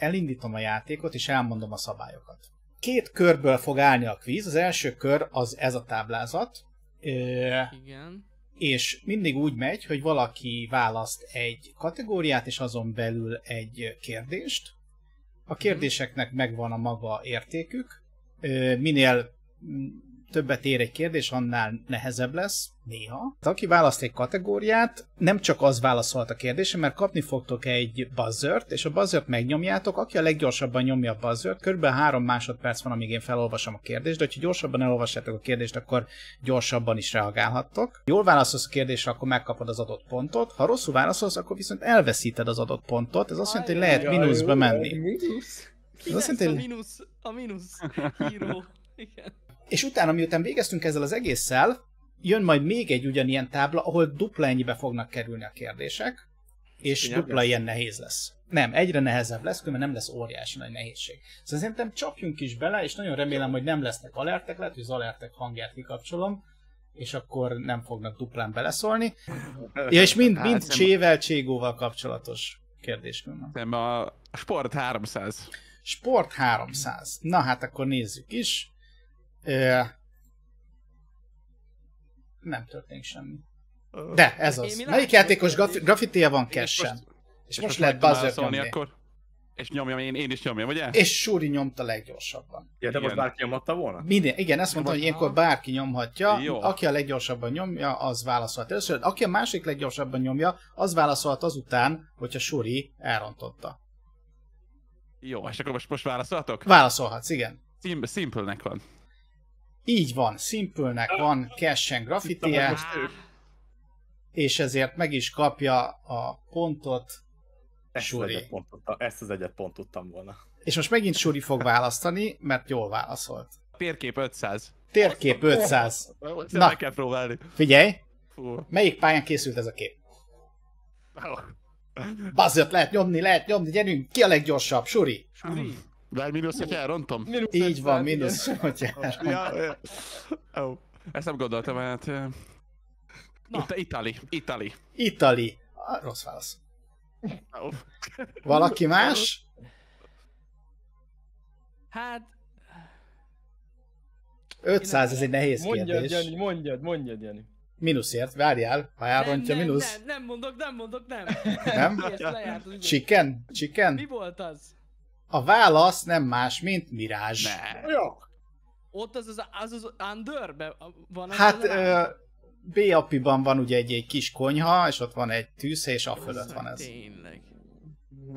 elindítom a játékot, és elmondom a szabályokat. Két körből fog állni a kvíz. Az első kör az ez a táblázat. Igen. és mindig úgy megy, hogy valaki választ egy kategóriát, és azon belül egy kérdést. A kérdéseknek megvan a maga értékük. Minél többet ér egy kérdés, annál nehezebb lesz, néha. Aki választ egy kategóriát, nem csak az válaszolt a kérdésre, mert kapni fogtok egy buzzert, és a buzzert megnyomjátok, aki a leggyorsabban nyomja a buzzert, körülbelül három másodperc van, amíg én felolvasom a kérdést, de ha gyorsabban elolvassátok a kérdést, akkor gyorsabban is reagálhattok. Jól válaszolsz a kérdésre, akkor megkapod az adott pontot, ha rosszul válaszolsz, akkor viszont elveszíted az adott pontot, ez azt jelenti, hogy lehet mínuszba menni. Mínusz? Ki Ez lesz azt a jelenti, mínusz, a mínusz híró? Igen. És utána, miután végeztünk ezzel az egésszel, jön majd még egy ugyanilyen tábla, ahol dupla ennyibe fognak kerülni a kérdések, és Könnyebb dupla lesz? ilyen nehéz lesz. Nem, egyre nehezebb lesz, különben nem lesz óriási nagy nehézség. Szóval szerintem csapjunk is bele, és nagyon remélem, hogy nem lesznek alertek, lehet, hogy az alertek hangját kikapcsolom, és akkor nem fognak duplán beleszólni. Ja, és mind, Hát, mind nem- csével, cségóval kapcsolatos kérdés van. Nem, a Sport 300. Sport 300. Na hát akkor nézzük is. Nem történik semmi. De, ez Én az. mi Melyik játékos hogy- graf- graffitija van És kessen? most- És most lehet buzzer nyomni. akkor. És nyomjam én, én is nyomjam, ugye? És Suri nyomta leggyorsabban. Ja, de most Igen. bárki nyomatta volna? Minden, igen, ezt mondtam, hogy ilyenkor bárki nyomhatja, Jó. aki a leggyorsabban nyomja, az válaszolhat először, aki a másik leggyorsabban nyomja, az válaszolhat azután, hogyha Suri elrontotta. Jó, és akkor most, most válaszolhatok? Válaszolhatsz, igen. Sim- Simple-nek van. Így van, Simple-nek van Most ő- és ezért meg is kapja a pontot, Ezt az, Suri. egyet pont tudtam, ezt az egyet pont tudtam volna. és most megint Suri fog választani, mert jól válaszolt. Térkép 500. Térkép 500. Na. Na. Meg kell próbálni. Figyelj, Fú. melyik pályán készült ez a kép? Buzzert lehet nyomni, lehet nyomni, gyerünk, ki a leggyorsabb? Suri. Suri. Bár mínusz, hogy elrontom? Mínusz Így 500, van, mínusz, hogyha Ja, ja. Ó, ezt nem gondoltam, hát... eh, Na. Ita- Itali, Itali. Itali. Ah, rossz válasz. Valaki más? Hát, 500, ez egy nehéz Mondjad, kérdés. Jani, mondjad, mondjad, Jani. Mínuszért, várjál, ha elrontja nem, mínusz. Nem, nem mondok, nem mondok, nem. Nem? Lejárt idő. Chicken? Mi Chicken? volt az? A válasz nem más, mint Mirázs. Ne. Ja. Ott az az, az, az Underbe van az Hát az ö, B apiban van ugye egy, egy kis konyha, és ott van egy tűzhely, és a fölött van ez. Tényleg.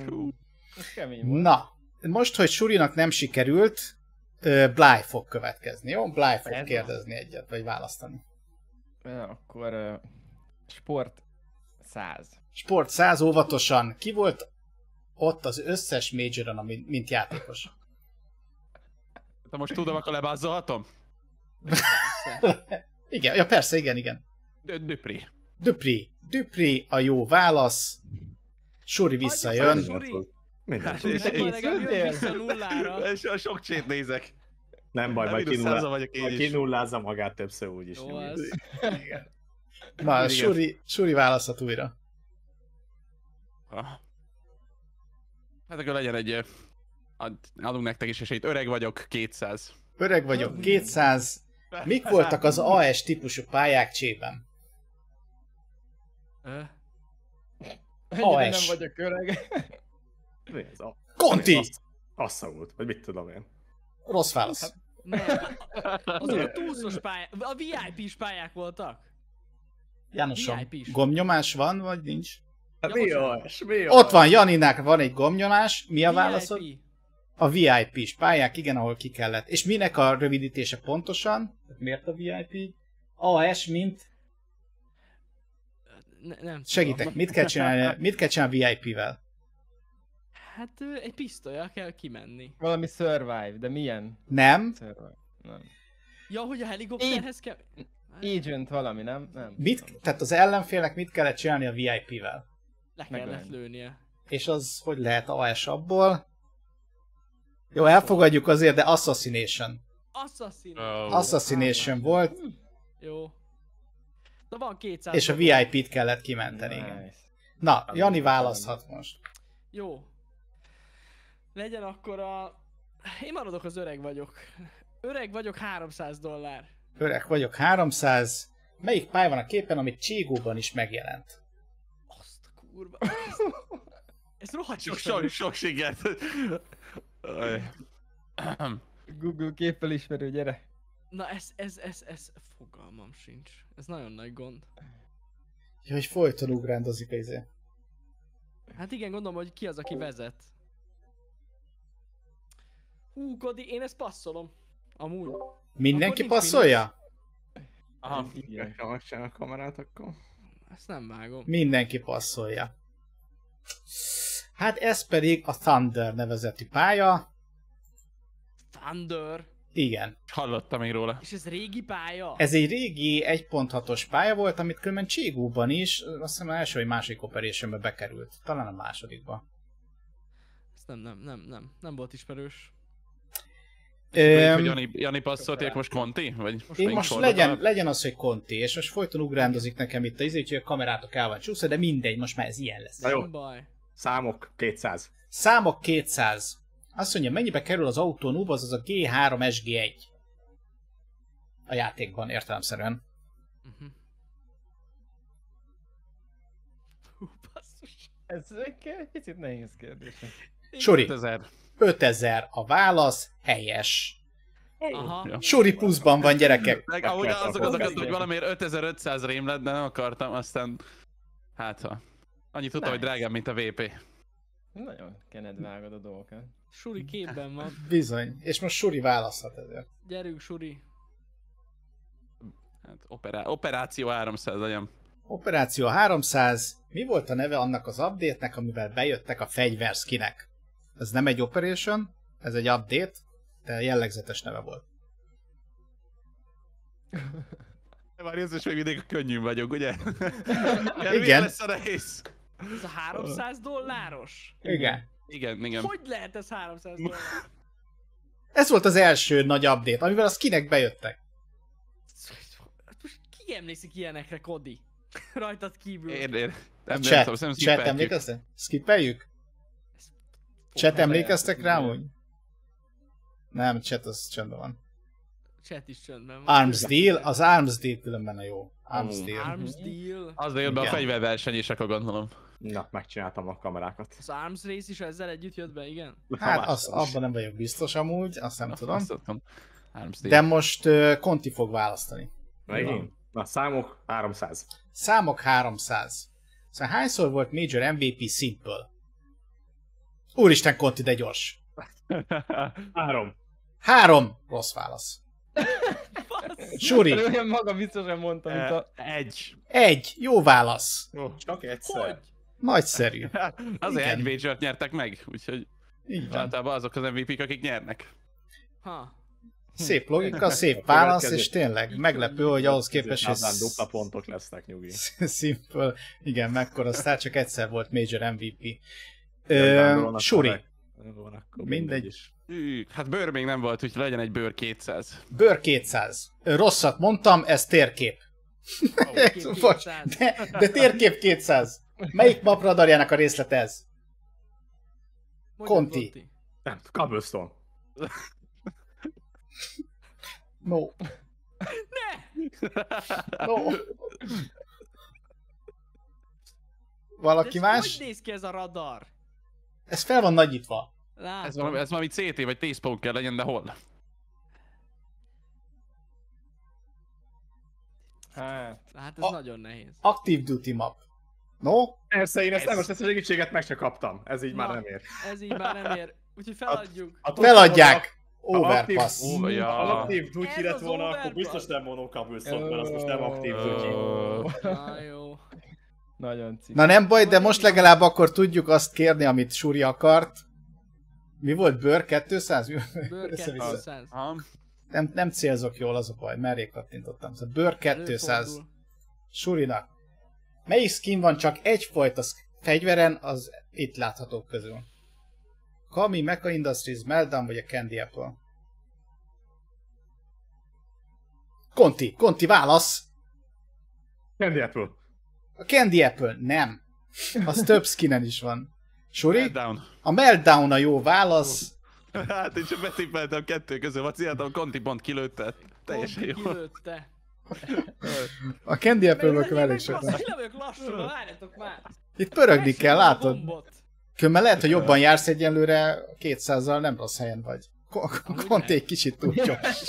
Hú. Ez kemény volt. Na, most, hogy Surinak nem sikerült, Bly fog következni, jó? Bly fog Ez kérdezni egyet, vagy választani. Ja, akkor uh, sport 100. Sport 100 óvatosan. Ki volt ott az összes majoron, mint játékos? De most tudom, akkor lebázzolhatom? Igen, ja persze, igen, igen. Dupri. Dupri. Dupri a jó válasz. Suri visszajön. Hát, és- és-. És a sok csét nézek. Nem baj, majd kinullá... kinullázza magát többször úgyis. Jó. Na. Suri, Suri választhat újra. Ah. Hát akkor legyen egy... ad- Adunk nektek is esélyt. Öreg vagyok, 200. Öreg vagyok, 200. Mik voltak az AS típusú pályák csében? Ennyire AS. nem vagyok öreg. Mi ez a... Conti! Azt- Asszagult, vagy mit tudom én. Rossz válasz. Nem. Azok a túlszos pályák, a VIP-s pályák voltak. Jánosom, gomnyomás van, vagy nincs? Hát mi az? Mi Ott van, Janinak van egy gomnyomás. Mi a válaszod? VIP. A VIP-s pályák, igen, ahol ki kellett. És minek a rövidítése pontosan? Miért a VIP? AS, mint? Ne, nem tudom. Segítek, mit kell csinálni, mit kell csinálni VIP-vel? Hát egy pisztolya kell kimenni. Valami survive, de milyen Nem? survive? Nem. Ja, hogy a helikopterhez kell... Agent valami, nem? Nem. Mit, tehát az ellenfélnek mit kellett csinálni a VIP-vel? Le kellett Megölni. lőnie. És az hogy lehet AS abból? Jó, elfogadjuk azért, de Assassination. Assassin. Oh. Assassination volt, Jó. De van 200. és a VIP-t kellett kimenteni, igen. Nice. Na, Jani választhat most. Jó. Legyen akkor a... Én maradok az öreg vagyok. Öreg vagyok 300 dollár. Öreg vagyok, 300. Melyik pály van a képen, amit Cségóban is megjelent? Kurva. Ez, ez rohadt Sok, sok, sok sikert. Aj. Google képfelismerő, gyere. Na ez, ez, ez, ez, fogalmam sincs. Ez nagyon nagy gond. Ja, hogy folyton ugrándozik izé. Hát igen, gondolom, hogy ki az, aki vezet. Hú, Kodi, én ezt passzolom. Amúgy. Mindenki passzolja? Aha. Megcsinálom a kamerát, akkor... Ezt nem vágom. Mindenki passzolja. Hát ez pedig a Thunder nevezetű pálya. Thunder. Igen. Hallottam még róla. És ez régi pálya? Ez egy régi 1.6-os pálya volt, amit különben Cségóban is, azt hiszem az első vagy második operationbe bekerült. Talán a másodikba. Ez nem, nem, nem, nem. Nem volt ismerős. Hogy Jani, Jani passzolték most Conti? Vagy én melyik most legyen, legyen az, hogy Conti, és most folyton ugrándozik nekem itt a izé, hogy a kamerátok el van csúszva, de mindegy, most már ez ilyen lesz. Na jó, baj. számok 200. Számok 200. Azt mondja, mennyibe kerül az autó noob, az a G3 SG1. A játékban értelemszerűen. Uh-huh. Hú, basszus. Ez egy picit nehéz kérdés. Suri, 5000. 5000 a válasz, helyes. Aha. Ja. Suri pluszban van gyerekek. Meg kell azok azokat, hogy valamiért 5500 rém lett, de nem akartam, aztán... Hát ha. Annyit tudtam, hogy Nice. drágább, mint a VP. Nagyon kened vágod a dolgokat. Suri képben van. Bizony. És most Suri választhat ezért. Gyerünk, Suri. Hát operá- operáció 300 legyen. Operáció 300. Mi volt a neve annak az update-nek, amivel bejöttek a fegyverszkinek? Ez nem egy operation, ez egy update, de jellegzetes neve volt. Már is még mindig könnyű vagyok, ugye? Igen. Igen. lesz a nehéz? Ez a 300 dolláros? Igen. Igen, igen. Hogy lehet ez 300 dollár? Ez volt az első nagy update, amivel a skinek bejöttek. Hát Most ki emlékszik ilyenekre, Kodi? Rajtad kívül. Ér, ér. Nem, nem Chat, tudom, nem chat skippeltük. emlékeztek? Skippeljük? Chat emlékeztek rá, hogy? Nem, chat az csendben van. Chat is csöndben van. Arms Deal, az Arms Deal különben a jó. Arms. Deal. Arms Deal. Az jött be a Igen. fegyververseny is, akkor gondolom. Na, megcsináltam a kamerákat. Az Arms Race is ezzel együtt jött be, igen? Hát az, abban nem vagyok biztos amúgy, azt nem tudom. Azt. Arms De Deal. most uh, Conti fog választani. Megint? Na, számok 300. Számok 300. Szóval hányszor volt Major MVP Simple? Úristen, Conti, de gyors. Három. Három. Rossz válasz. Suri. Olyan maga biztosan mondta, mint a... Egy. Egy. Jó válasz. Csak egyszer. Hogy? Nagyszerű. Azért egy major nyertek meg, úgyhogy Így van. általában azok az MVP-k, akik nyernek. Ha. Szép logika, szép válasz, és tényleg meglepő, hogy ahhoz képest, hogy Ezért dupla pontok lesznek, nyugi. Simple, igen, mekkora sztár, csak egyszer volt Major MVP. Ö, Suri, Mindegy. is. Hát bőr még nem volt, úgyhogy legyen egy bőr 200. bőr 200. Ö, Rosszat mondtam, ez térkép. Bocs, 200. de, de térkép 200. Melyik map radarjának a részlet ez? Conti. Nem, cobblestone. No. Ne! No. De Valaki ez más? Hogy néz ki ez a radar? Ez fel van nagyítva. Látom. Ez valami, ez valami CT vagy T-spawn kell legyen, de hol? Hát, Hát ez A- nagyon nehéz. Active Duty map. No? Persze, én ezt Ez- nem most ezt a segítséget meg se kaptam. Ez így már Na. nem ér. Ez így már nem ér. Úgyhogy feladjuk. A Feladják! Ha Overpass. aktív- ja. Ha aktív dutyi az lett volna, akkor biztos nem cobblestone, mert az most nem aktív dutyi. Ö, Na jó. Nagyon cik. Na nem baj, de most legalább akkor tudjuk azt kérni, amit Suri akart. Mi volt? Bőr 200? Bőr Össze-vissza. 200. aha. Nem, nem célzok jól, az a baj, merrék kattintottam. Szóval Bőr 200. Előfordul. Surinak. Melyik skin van csak egyfajta fegyveren, az itt láthatók közül? Kami, Mecha Industries, Meltdown vagy a Candy Apple? Conti, Conti, válasz! Candy Apple. A Candy Apple, nem. Az több skinen is van. Suri? Down. A meltdown a jó válasz. Hát én csak betippeltem kettő közül, vaciláltam, Conti pont kilőtte. Teljesen jó. Kilőtte. A Candy Apple-ből elég meg sok. basszus, Én vagyok lassú, na várjatok már. Itt pörögni kell, a látod? Különben lehet, hogy jobban jársz egyenlőre, 200-zal nem rossz helyen vagy. Nem. egy kicsit túl gyors.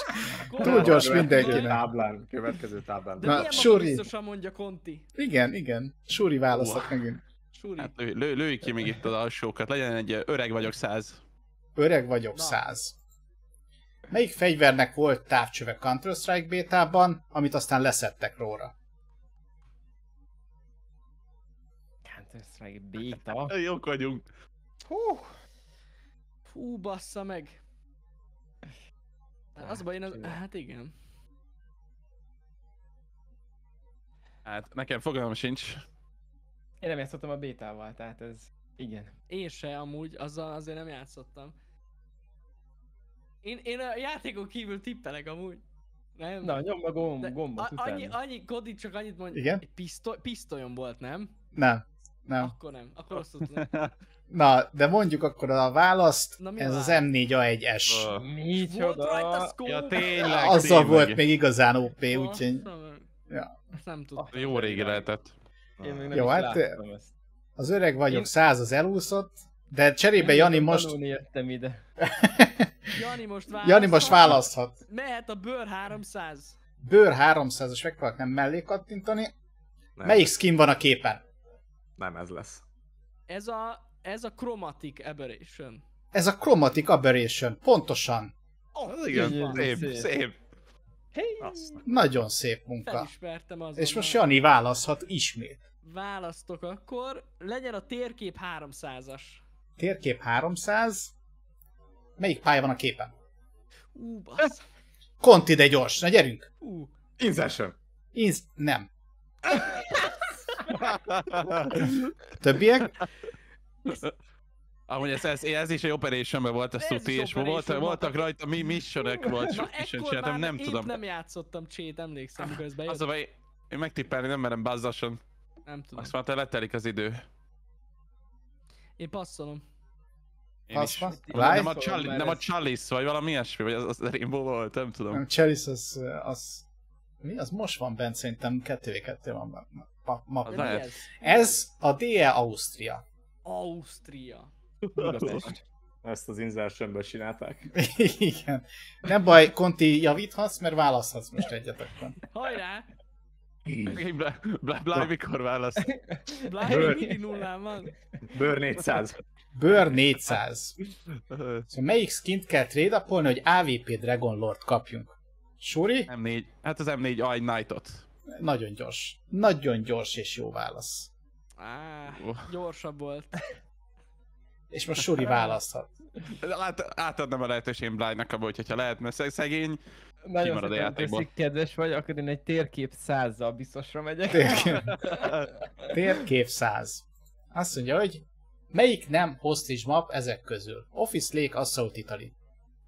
Túl gyors Következő mindenkinek. Táblán, következő táblán. De Na, Suri. biztosan mondja Conti. Igen, igen. Suri választott megint. Suri. Hát lő, lő, lőjük ki még itt az alsókat, legyen egy öreg vagyok száz. Öreg vagyok, Na. 100. Melyik fegyvernek volt távcsöve Counter-Strike bétában, amit aztán leszettek róla? Counter-Strike beta. Jók vagyunk. Hú, Fú, bassza meg. Hát Az baj, én az... Hát igen. Hát nekem fogalmam sincs. én nem játszottam a bétával, tehát ez... Igen. Én se amúgy, azzal azért nem játszottam. Én, én a játékon kívül tippelek amúgy. Nem? Na, nyomd a gomb, gombot a, annyi, annyi, Kodi csak annyit mond, Igen? egy pisztoly, pisztolyom volt, nem? Nem. Nem. Akkor nem, akkor rosszul tudom. Na, de mondjuk akkor a választ, Na, ez az válasz? M4A1S. Ö, Volt Micsoda! Ja tényleg, Azzal tényleg. volt még igazán OP, úgyhogy. Ja. Nem tudom. Jó régi lehetett. Én még nem Jó, is hát, ezt. az öreg vagyok, Én- 100 az elúszott, de cserébe Jani most, Tanulni jöttem ide. Jani most választ. Jani most választhat. Mehet a bőr 300. Bőr 300-as megpróbálok nem mellé kattintani. Nem, Melyik skin van a képen? Nem ez lesz. Ez a, ez a Chromatic Aberration. Ez a Chromatic Aberration, pontosan. Oh, igen, van. szép, Szép. szép. Hey! Nagyon szép munka. Felismertem azonnal. És most Jani választhat ismét. Választok akkor, legyen a térkép 300-as. Térkép 300. Melyik pálya van a képen? Ú, bassz. Conti, de gyors. Na gyerünk. Ú, Inception. Inz... Nem. Többiek? Amúgy ez, ez, ez is egy operationben volt, ez tuti, és voltak, operation voltak volt. rajta mi missionek volt, sok mission csináltam, már nem épp tudom. nem játszottam csét, emlékszem, bejött. Az a baj, én megtippelni nem merem bazzason. Nem tudom. Azt már te letelik az idő. Én passzolom. Én Passz, is. passz. Nem a, Charlie, nem a Chalice, vagy valami ilyesmi, vagy az, az Rainbow volt, nem tudom. Nem, Chalice az, az... Mi? Az most van bent, szerintem 2v2 van ma, ma, ma. Ez? Ez a DE Ausztria. Ausztria. Budapest. Ezt az Inceptionből csinálták. Igen. Nem baj, Conti javíthatsz, mert választhatsz most egyet akkor. Hajrá! Bla, bla, bla, mikor válasz? Bláj, Bőr. mindig nullán van. Bőr 400. Bőr 400. Szóval melyik skint kell trade hogy AVP Dragon Lord kapjunk? Suri? M4, hát az M4 Eye Knight-ot. Nagyon gyors. Nagyon gyors és jó válasz. Á, Oh. gyorsabb volt. És most Suri választhat. Át, átadnám a lehetőségem Blind-nak abba, hogyha lehet, mert szeg- szegény. Nagyon Kimarad a játékból. köszik, kedves vagy, akkor én egy térkép százzal biztosra megyek. Térkép, térkép 100. Azt mondja, hogy melyik nem hostage map ezek közül? Office Lake Assault Italy.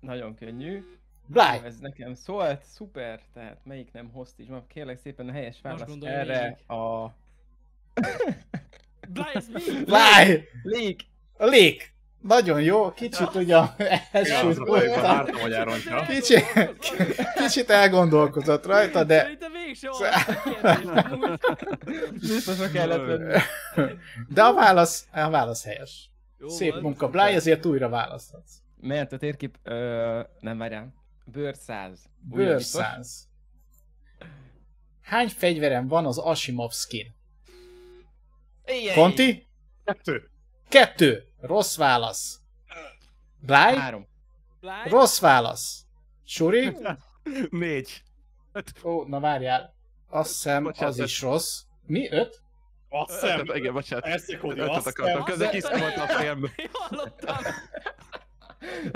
Nagyon könnyű. Bly, Ez nekem szólt, szuper, tehát melyik nem hostage map, kérlek szépen a helyes válasz gondolj erre a... Bláj, ez mi? Bly! Lék! Lake! Nagyon jó, kicsit Ja, első az a baj, voltam. vártam, hogy elrontja. Kicsit, kicsit elgondolkozott rajta, de. Biztosra kellett venni. De a válasz, a válasz helyes. Jó Szép munka, Bly, ezért újra választhatsz. Mert a térkép... Ö, nem várjál. Bőr 100. Újra Bőr biztos? 100. Hány fegyverem van az Asimov skin? Éjjjj! Conti? Kettő. Kettő. Rossz válasz. Bly? Három. Bláj, Rossz válasz. Suri? Négy. Ó, na várjál. Azt hiszem, Bocsánat, az is rossz. Mi? Öt? Azt hiszem. igen, bocsánat. Azt akartam, közben kiszámoltam a fejembe. hallottam.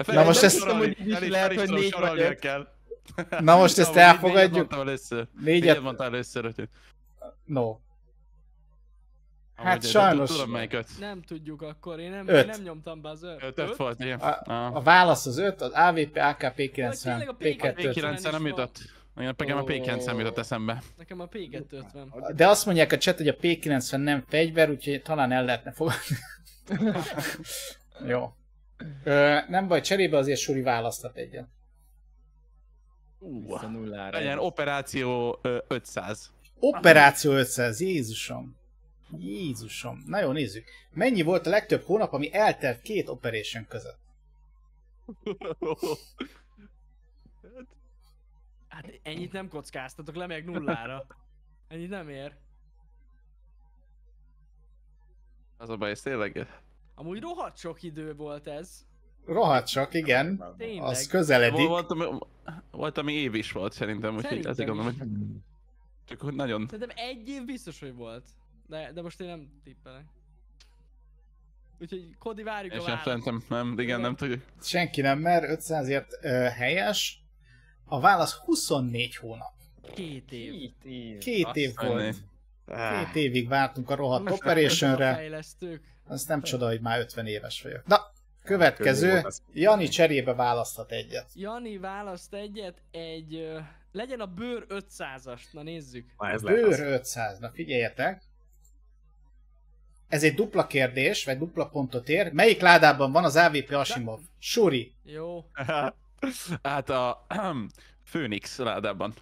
Na most ezt- hogy is lehet, hogy négy vagyok. kell. Na most ezt Amúgy Négyet elfogadjuk. mondtam először. Négyet Négyet? mondtam először, hogy... No. Hát sajnos- Tudom melyik öt. Nem tudjuk akkor, én nem, Öt. én nem nyomtam be az öt. Öt, öt volt, igen. A, a válasz az 5, az AVP, AK, Ja, P90, tényleg a P2. P9 nem jutott. Igen, nekem a P9 nem jutott eszembe. Nekem a P250. De azt mondják a chat, hogy a P90 nem fegyver, úgyhogy talán el lehetne fogadni. Jó. Ö, nem baj, cserébe azért Suri választhat egyet. Nullára. legyen operáció ö, 500. Operáció 500, Jézusom. Jézusom. Na jó, nézzük. Mennyi volt a legtöbb hónap, ami eltelt két operation között? Hát ennyit nem kockáztatok, lemegyek nullára. Ennyit nem ér. Az a baj, ez tényleg... Amúgy rohadt sok idő volt ez. Rohadt csak, igen. Tényleg. Az közeledik. Volt, ami, volt, ami év is volt szerintem, úgyhogy ezért gondolom, hogy csak hogy nagyon... Szerintem egy év biztos, hogy volt. De, de most én nem tippelek. Úgyhogy Kodi várjuk És a választ. szerintem, nem, igen, nem tudjuk. Senki nem mer, 500ért ö, helyes. A válasz 24 hónap. Két év. Két év. Két Azt év volt. Két évig vártunk a rohadt Most A operationre. fejlesztők. Az nem csoda, hogy már 50 éves vagyok. Na, következő. Jani cserébe választhat egyet. Jani választ egyet, egy... legyen a bőr 500-ast, na nézzük. Na ez Bőr az. 500. Na figyeljetek. Ez egy dupla kérdés, vagy dupla pontot ér. Melyik ládában van az AVP Asimov? Suri. Jó. Hát a Phoenix ládában.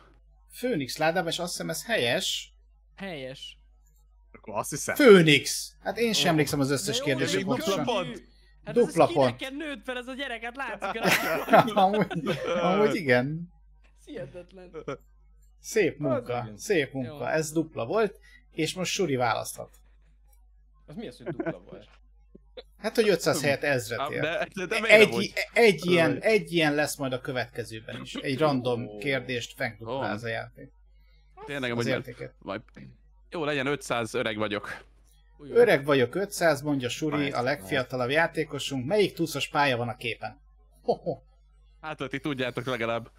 Phoenix ládában, és azt hiszem ez helyes. Helyes. Akkor azt hiszem. Phoenix. Hát én sem emlékszem az összes kérdésre pontosan. pont. Hát Dupla ez pont. pont. nőtt fel ez a gyereket, látszik rá. amúgy, amúgy igen. Hihetetlen. Szép munka, szép munka. Jó. Ez dupla volt, és most Suri választhat. Az mi az, hogy dupla volt? Hát, hogy 500 helyett ezret ér. De, de, de miért Egy, egy, ilyen, egy ilyen lesz majd a következőben is. Egy random Ó. kérdést fennklubláz a játék. Tényleg Az értéket. majd... Jó, legyen 500, öreg vagyok. Új, Öreg vagyok 500, mondja Suri, a legfiatalabb játékosunk. Melyik túszos pálya van a képen? Ho-ho. Hát, hogy ti tudjátok legalább.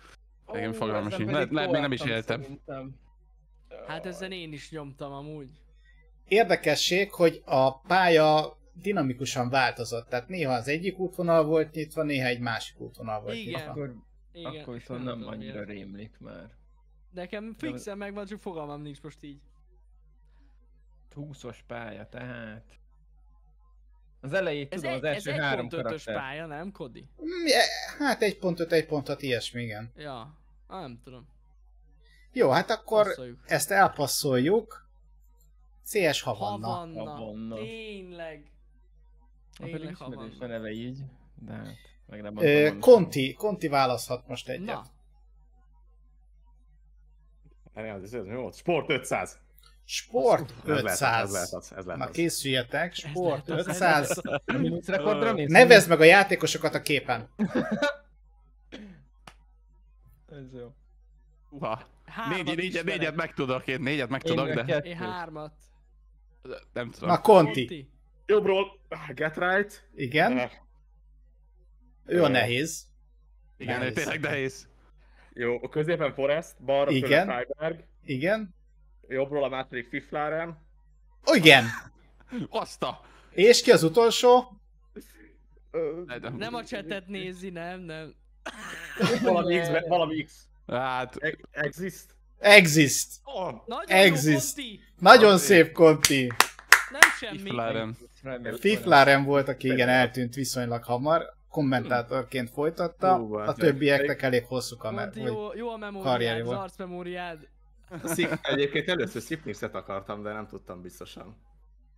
Sincs. pedig Lehet- lehet még nem is éltem. szerintem. Hát ezen én is nyomtam amúgy. Érdekesség, hogy a pálya dinamikusan változott. Tehát néha az egyik útvonal volt nyitva, néha egy másik útvonal volt Igen. nyitva. Akkor, Igen. akkor viszont nem tudom annyira miért. rémlik már. Nekem fixen megvan, csak fogalmam nincs most így. Túszos pálya, tehát. Az elejét Ez, tudom, egy, az ez első három karakter. pálya, nem Kodi? Mm, e- Hát egy pontot, egy pontot, ilyesmi, igen. Ja. Ah, nem tudom. Jó, hát akkor Passzoljuk. ezt elpasszoljuk. CS Havanna. Havanna. Havanna. Tényleg. A pedig Tényleg ismerős a Havanna. neve így, de hát meg nem. Ö. Conti, Conti választhat most egyet. Na, Ez, ez, mi volt? Sport 500. Sport Ez lehet, 500. ez lehet ez lehet Na készüljetek, Sport lehet az, ez 500. lehet A minusz rekordra mész? Nevezd meg a játékosokat a képen. Ez jó. Uha. Négy, négyet, négyet meg tudok, én négyet meg tudok, de kettőt. Én hármat. Nem tudom. Na Conti. Jobbról, ah, get right. Igen, Eh, ő a nehéz. Igen, ő nehéz. tényleg nehéz. Jó, a középen Forest, balra Igen. Freiberg, Igen. jobbról a második Fiflaren, Igen. Azt a... És ki az utolsó? Nem a csetet nézi, nem, nem. valami X, valami X. Hát... Exist. Exist. Oh, Nagyon Exist. jó, Conti! Nagyon Conti. szép Conti. Nem semmi. Iflárem. Fiflaren volt, aki igen eltűnt viszonylag hamar. Kommentátorként folytatta. A többieknek elég hosszú kamer. Jó, jó a memóriád, az volt. arcmemóriád. Szip, egyébként először Sipnixet akartam, de nem tudtam biztosan.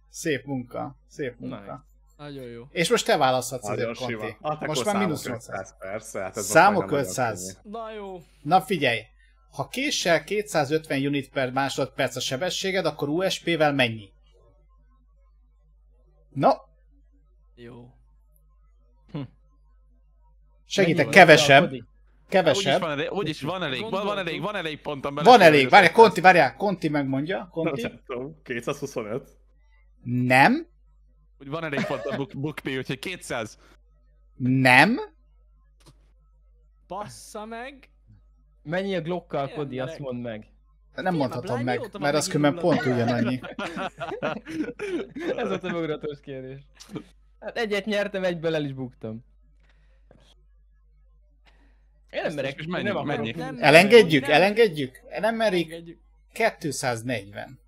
Szép munka. Szép munka. Nagyon jó. És most te választhatsz Nagyon azért. Conti. Hát Most már mínusz számok 800. 500, Persze, hát ez Számok most már nem 500. nagyon Na jó. Na figyelj! Ha késsel 250 unit per másodperc a sebességed, akkor USP-vel mennyi? No, Jó. segítek, Mennyi volt? kevesebb, Codi? Úgyis kevesebb. van elég, úgyis van elég, van, van elég, van elég pontom bele. Van elég, várjál, Conti, várjál, Conti megmondja, tudom, 225. Nem, Úgy van elég pont a buk, bukni, úgyhogy 200. nem, Bassza meg. Mennyi a Glockkal, Kodi, azt mondd meg. nem mondhatom meg, mert az különben pont ugyanannyi. Ez volt a ugratos kérdés. Hát egyet nyertem, egyből el is buktam. Én nem merek, mennyi- nem mennyi? Nem, Elengedjük, nem, elengedjük? Nem merik? Elengedjük. 240.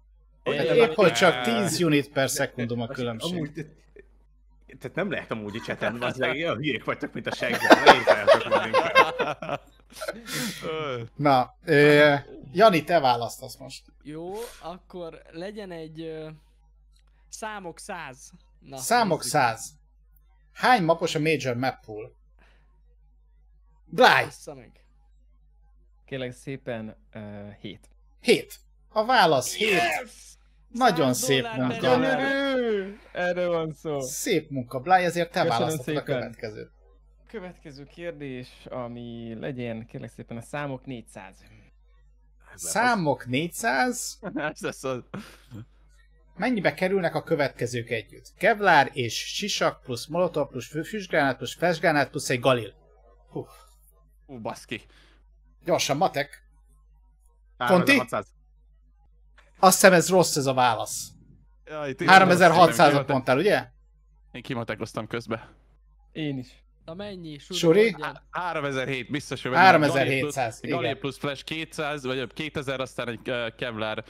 Én- Épp, hogy csak 10 unit per szekundum a különbség. Amúgy Tehát nem lehet amúgy cseten, az hülyék vagytok, mint a seggel. Ne Na, ö, Jani, te választasz most. Jó, akkor legyen egy ö, számok száz. Na, Számok nézzük. száz. Hány mapos a Major Map Pool? Bly, meg. Kérlek szépen, uh, 7. 7. A válasz 7. Nagyon 100 szép munka. Erről van szó. Szép munka, Bly, ezért te választod a következőt. Következő kérdés, ami legyen, kérlek szépen a számok 400. Számok 400. Ez lesz az. Mennyibe kerülnek a következők együtt? Kevlar és sisak plusz molotov plusz fü- füstgránát plusz flashgránát plusz egy galil. Hú, Ú, baszki. gyorsan, matek. Konti? 3600. Azt hiszem ez rossz ez a válasz. Jaj, tényleg, 3600-at kimate- mondtál, ugye? Én kimatekoztam közbe. Én is. Na mennyi? Suri? Suri? mondjad. 3007, biztos, hogy 3700, Galil igen. plusz Flash 200, vagy 2000, aztán egy Kevlar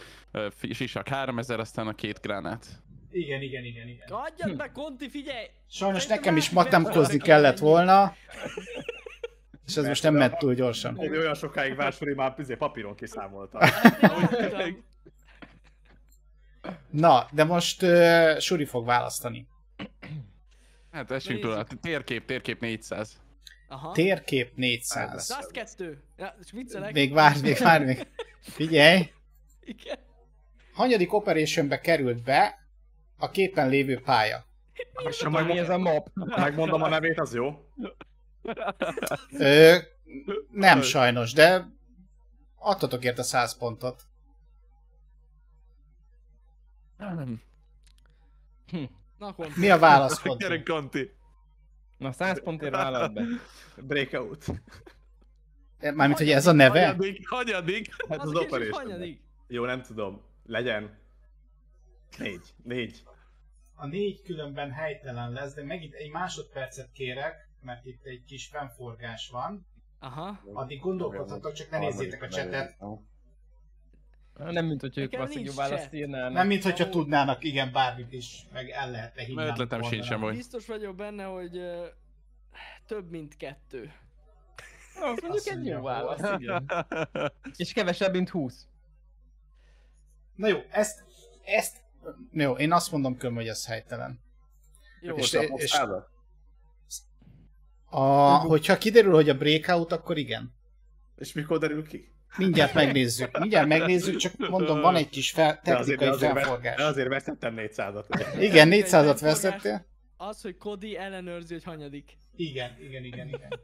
sisak 3000, aztán a két gránát. Igen, igen, igen, igen. Adjad meg, Konti, figyelj! Sajnos nekem is matemkozni kellett volna. És ez most nem ment túl gyorsan. Hogy olyan sokáig Vársori már izé, papíron kiszámolta. Tudtam. Na, de most uh, Suri fog választani. Hát essünk Na, túl, térkép, térkép 400. Aha. Térkép 400. De az kettő. Ja, és viccelek. Még várj, még várj, még. Figyelj! Igen. Hanyadik operationbe került be a képen lévő pálya? És ha Mi ez a map? megmondom a nevét, az jó? Ö, nem sajnos, de adtatok érte 100 pontot. Na, Konti. Mi a válasz, Konti? Gyere, Konti. Na 100 pontért vállalt be. Breakout. Mármint, hogy ez a neve? Hanyadik, hanyadik. Hát Az az operation. hanyadik? Jó, nem tudom. Legyen. Négy. Négy. A négy különben helytelen lesz, de megint egy másodpercet kérek, mert itt egy kis fennforgás van. Aha. Addig gondolkodhatok, csak ne nézzétek a csetet. Nem, mint hogy ők valószínűleg választ írnának. Nem, mint hogyha tudnának, igen, bármit is, meg el lehetne hinni. Mert ötletem sincs sem, hogy- Biztos vagyok benne, hogy több mint kettő. Az mondjuk egy jó válasz, igen. És kevesebb, mint 20. Na jó, ezt, ezt, jó, én azt mondom köm, hogy ez helytelen. Jó, És- És, és- és... A, hogyha kiderül, hogy a breakout, akkor igen. és mikor derül ki? Mindjárt megnézzük, mindjárt megnézzük, csak mondom, van egy kis fel, De azért, de technikai azért, felforgás. azért veszettem 400-at. ugye? Igen, Technikai 400-at felforgás. veszettél. az, hogy Cody ellenőrzi, hogy hanyadik. Igen, igen, igen, igen.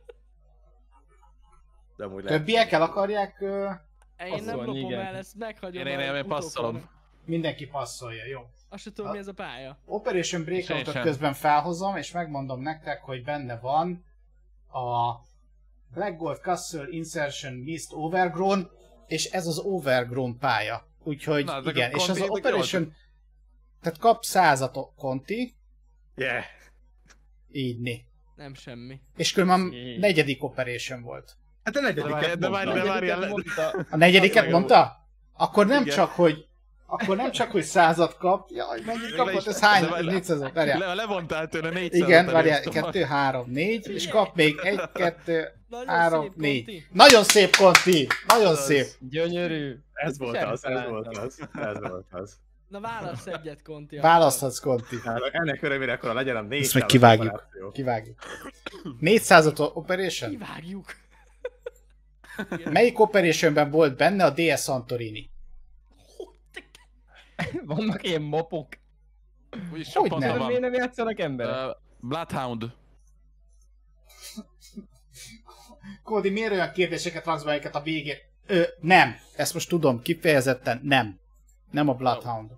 De amúgy. Többiek el akarják, ö, Én nem lopom igen. el, ezt meghagyom. Én, én, én, a én passzolom. mindenki passzolja, jó. Azt sem tudom, mi ez a pálya. Operation Breakoutot Sem. közben felhozom, és megmondom nektek, hogy benne van a Black Gold Castle Insertion Mist Overgrown, és ez az Overgrown pálya. Úgyhogy Na, igen, a és az Operation... Tehát kap százat a Conti, Yeah. így né. Nem semmi. És különben Jé. negyedik Operation volt. Hát a De várj, negyediket de várj, de le- Mondta, A negyediket mondta? Akkor nem Igen. csak, hogy akkor nem csak, hogy százat kap, jaj, mennyit kapott, ez hány? le- 400 volt, várjál. Le, levontál tőle 400 Igen, várjál, 2, 3, 4, és kap még 1, 2, Nagyon 3, szép, 4. Conti. Nagyon szép, Conti! Nagyon Az- szép! gyönyörű. Ez volt az, ez volt az. Ez volt az. Na válasz egyet, Conti. Választhatsz, Conti. Hát Ennek örömére akkor legyen a 400 Ezt meg kivágjuk. operáció. Kivágjuk. 400 operation? Kivágjuk. Melyik operationben volt benne a DS Santorini? Vannak ilyen mopok. Úgyis sok Hogy nem? van. Miért nem játszanak emberek? Uh, Bloodhound. Cody, miért olyan kérdéseket raksz be, a végén... Ö, nem. Ezt most tudom, kifejezetten nem. Nem a Bloodhound.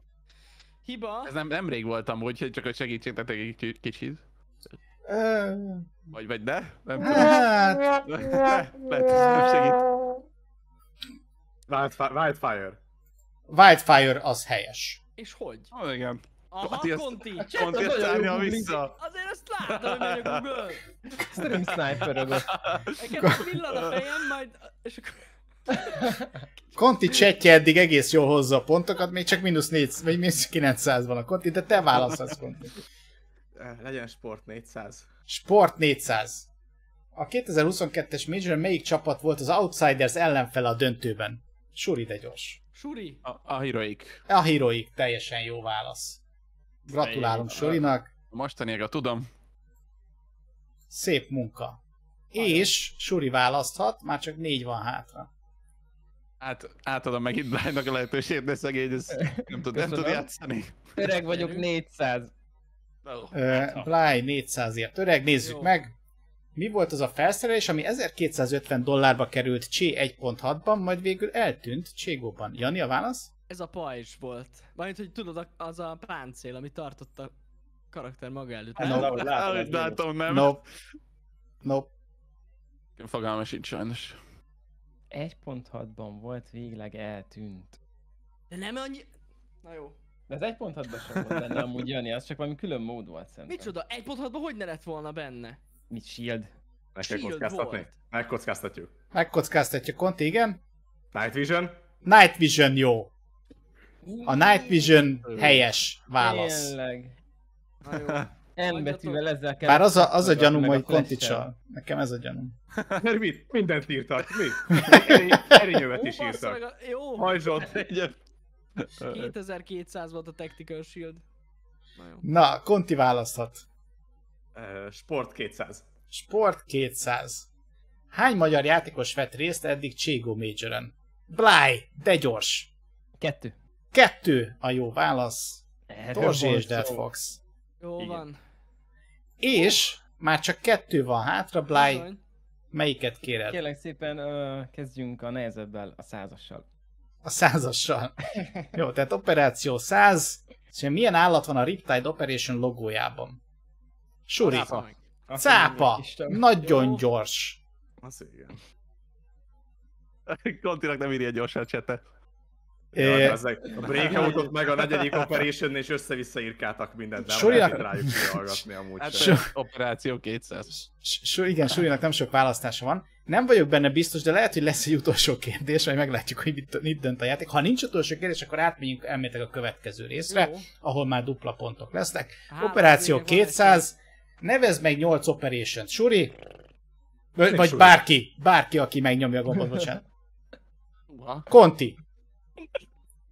Hiba. Ez nem, nemrég voltam, úgyhogy csak hogy segítségtetek egy kicsi- kicsit. Ö, Vagy, vagy de? Nem tudom. hát, Lehet, hogy nem segít. Wildfire. Wildfire. Az helyes. És hogy? Oh, igen. Aha, ezt-. Pont az ezt olyan árnyal jó vissza. Azért ezt látom, hogy megy a Google. Stream sniperögök. Nekem villan a fejem, majd... És akkor... Conti chattje eddig egész jól hozza a pontokat, még csak mínusz 4, vagy mínusz 900 van a Conti, de te válaszolsz, Conti. Eh, Legyen sport 400. Sport 400. A 2022-es Major melyik csapat volt az Outsiders ellenfele a döntőben? Suri, de gyors. Suri, A, a Heroic. A Heroic, teljesen jó válasz. Gratulálunk Hey, Surinak. A Mostaniaga tudom. Szép munka. És Suri választhat, már csak négy van hátra. Hát átadom meg itt Blind-nak a lehetőséget, de szegény, ez nem tud, nem tud játszani. Öreg vagyok Gyerünk. 400. Oh, Bly 400-ért öreg, nézzük Jó. meg. Mi volt az a felszerelés, ami 1250 dollárba került Csé 1.6-ban, majd végül eltűnt Cségóban? Jani, a válasz? ez a pajzs volt. Mármint, hogy tudod, a- az a páncél, ami tartott a karakter maga előtt. Hát, nem? no. Ahogy látom, Ahogy nem. Nope. Nope. Fogalma sincs sajnos. 1.6-ban volt végleg eltűnt. De nem annyi... Na jó. De az 1.6-ban sem volt benne amúgy Jani, az csak valami külön mód volt szerintem. Micsoda? Egy ponthatban hogy ne lett volna benne? Mit shield? Meg kell Shield kockáztatni? volt. Megkockáztatjuk. Megkockáztatja Conti, igen. Night Vision? Night Vision jó. A Night Vision helyes válasz. Tényleg. M betűvel ezzel kell. Bár az a, az a gyanúm, hogy. Conti csal. Nekem ez a gyanúm. Mert mit? Mindent írtak. Mi? Erinyővet is írtak. a... Jó. Hajzsot. 2200 volt a Tactical Shield. Na. Na, Conti választhat. Sport 200. Sport 200. Hány magyar játékos vett részt eddig Cségó Majoren? Bly, de gyors. Kettő. Kettő a jó válasz. Torzsi és Dead. Fox. Jó Igen. van. És már csak kettő van hátra, Bizony. melyiket kéred? Kérlek szépen ö, kezdjünk a nehezebbel, a százassal. A százassal. Jó, tehát operáció 100. És milyen állat van a Riptide Operation logójában? Suri. Cápa. Isten. Nagyon Jó. gyors. Az igen. Kontinak nem írja gyorsan a csetet. Ja, de az egy- a breakoutot meg a negyedik operation és össze-vissza írkáltak mindent, nem Surinak- lehet rájuk kihallgatni amúgy Hát. So- operáció 200. S- so, igen, Surinak nem sok választása van. Nem vagyok benne biztos, de lehet, hogy lesz egy utolsó kérdés, majd meglátjuk, hogy mit, mit dönt a játék. Ha nincs utolsó kérdés, akkor átmegyünk elméletek a következő részre, Jó. ahol már dupla pontok lesznek. Hát, Operáció még van egy 200. Nevezd meg 8 operation Suri. Vagy, vagy Suri. bárki, bárki, aki megnyomja a gombot, bocsánat. Uha. Conti.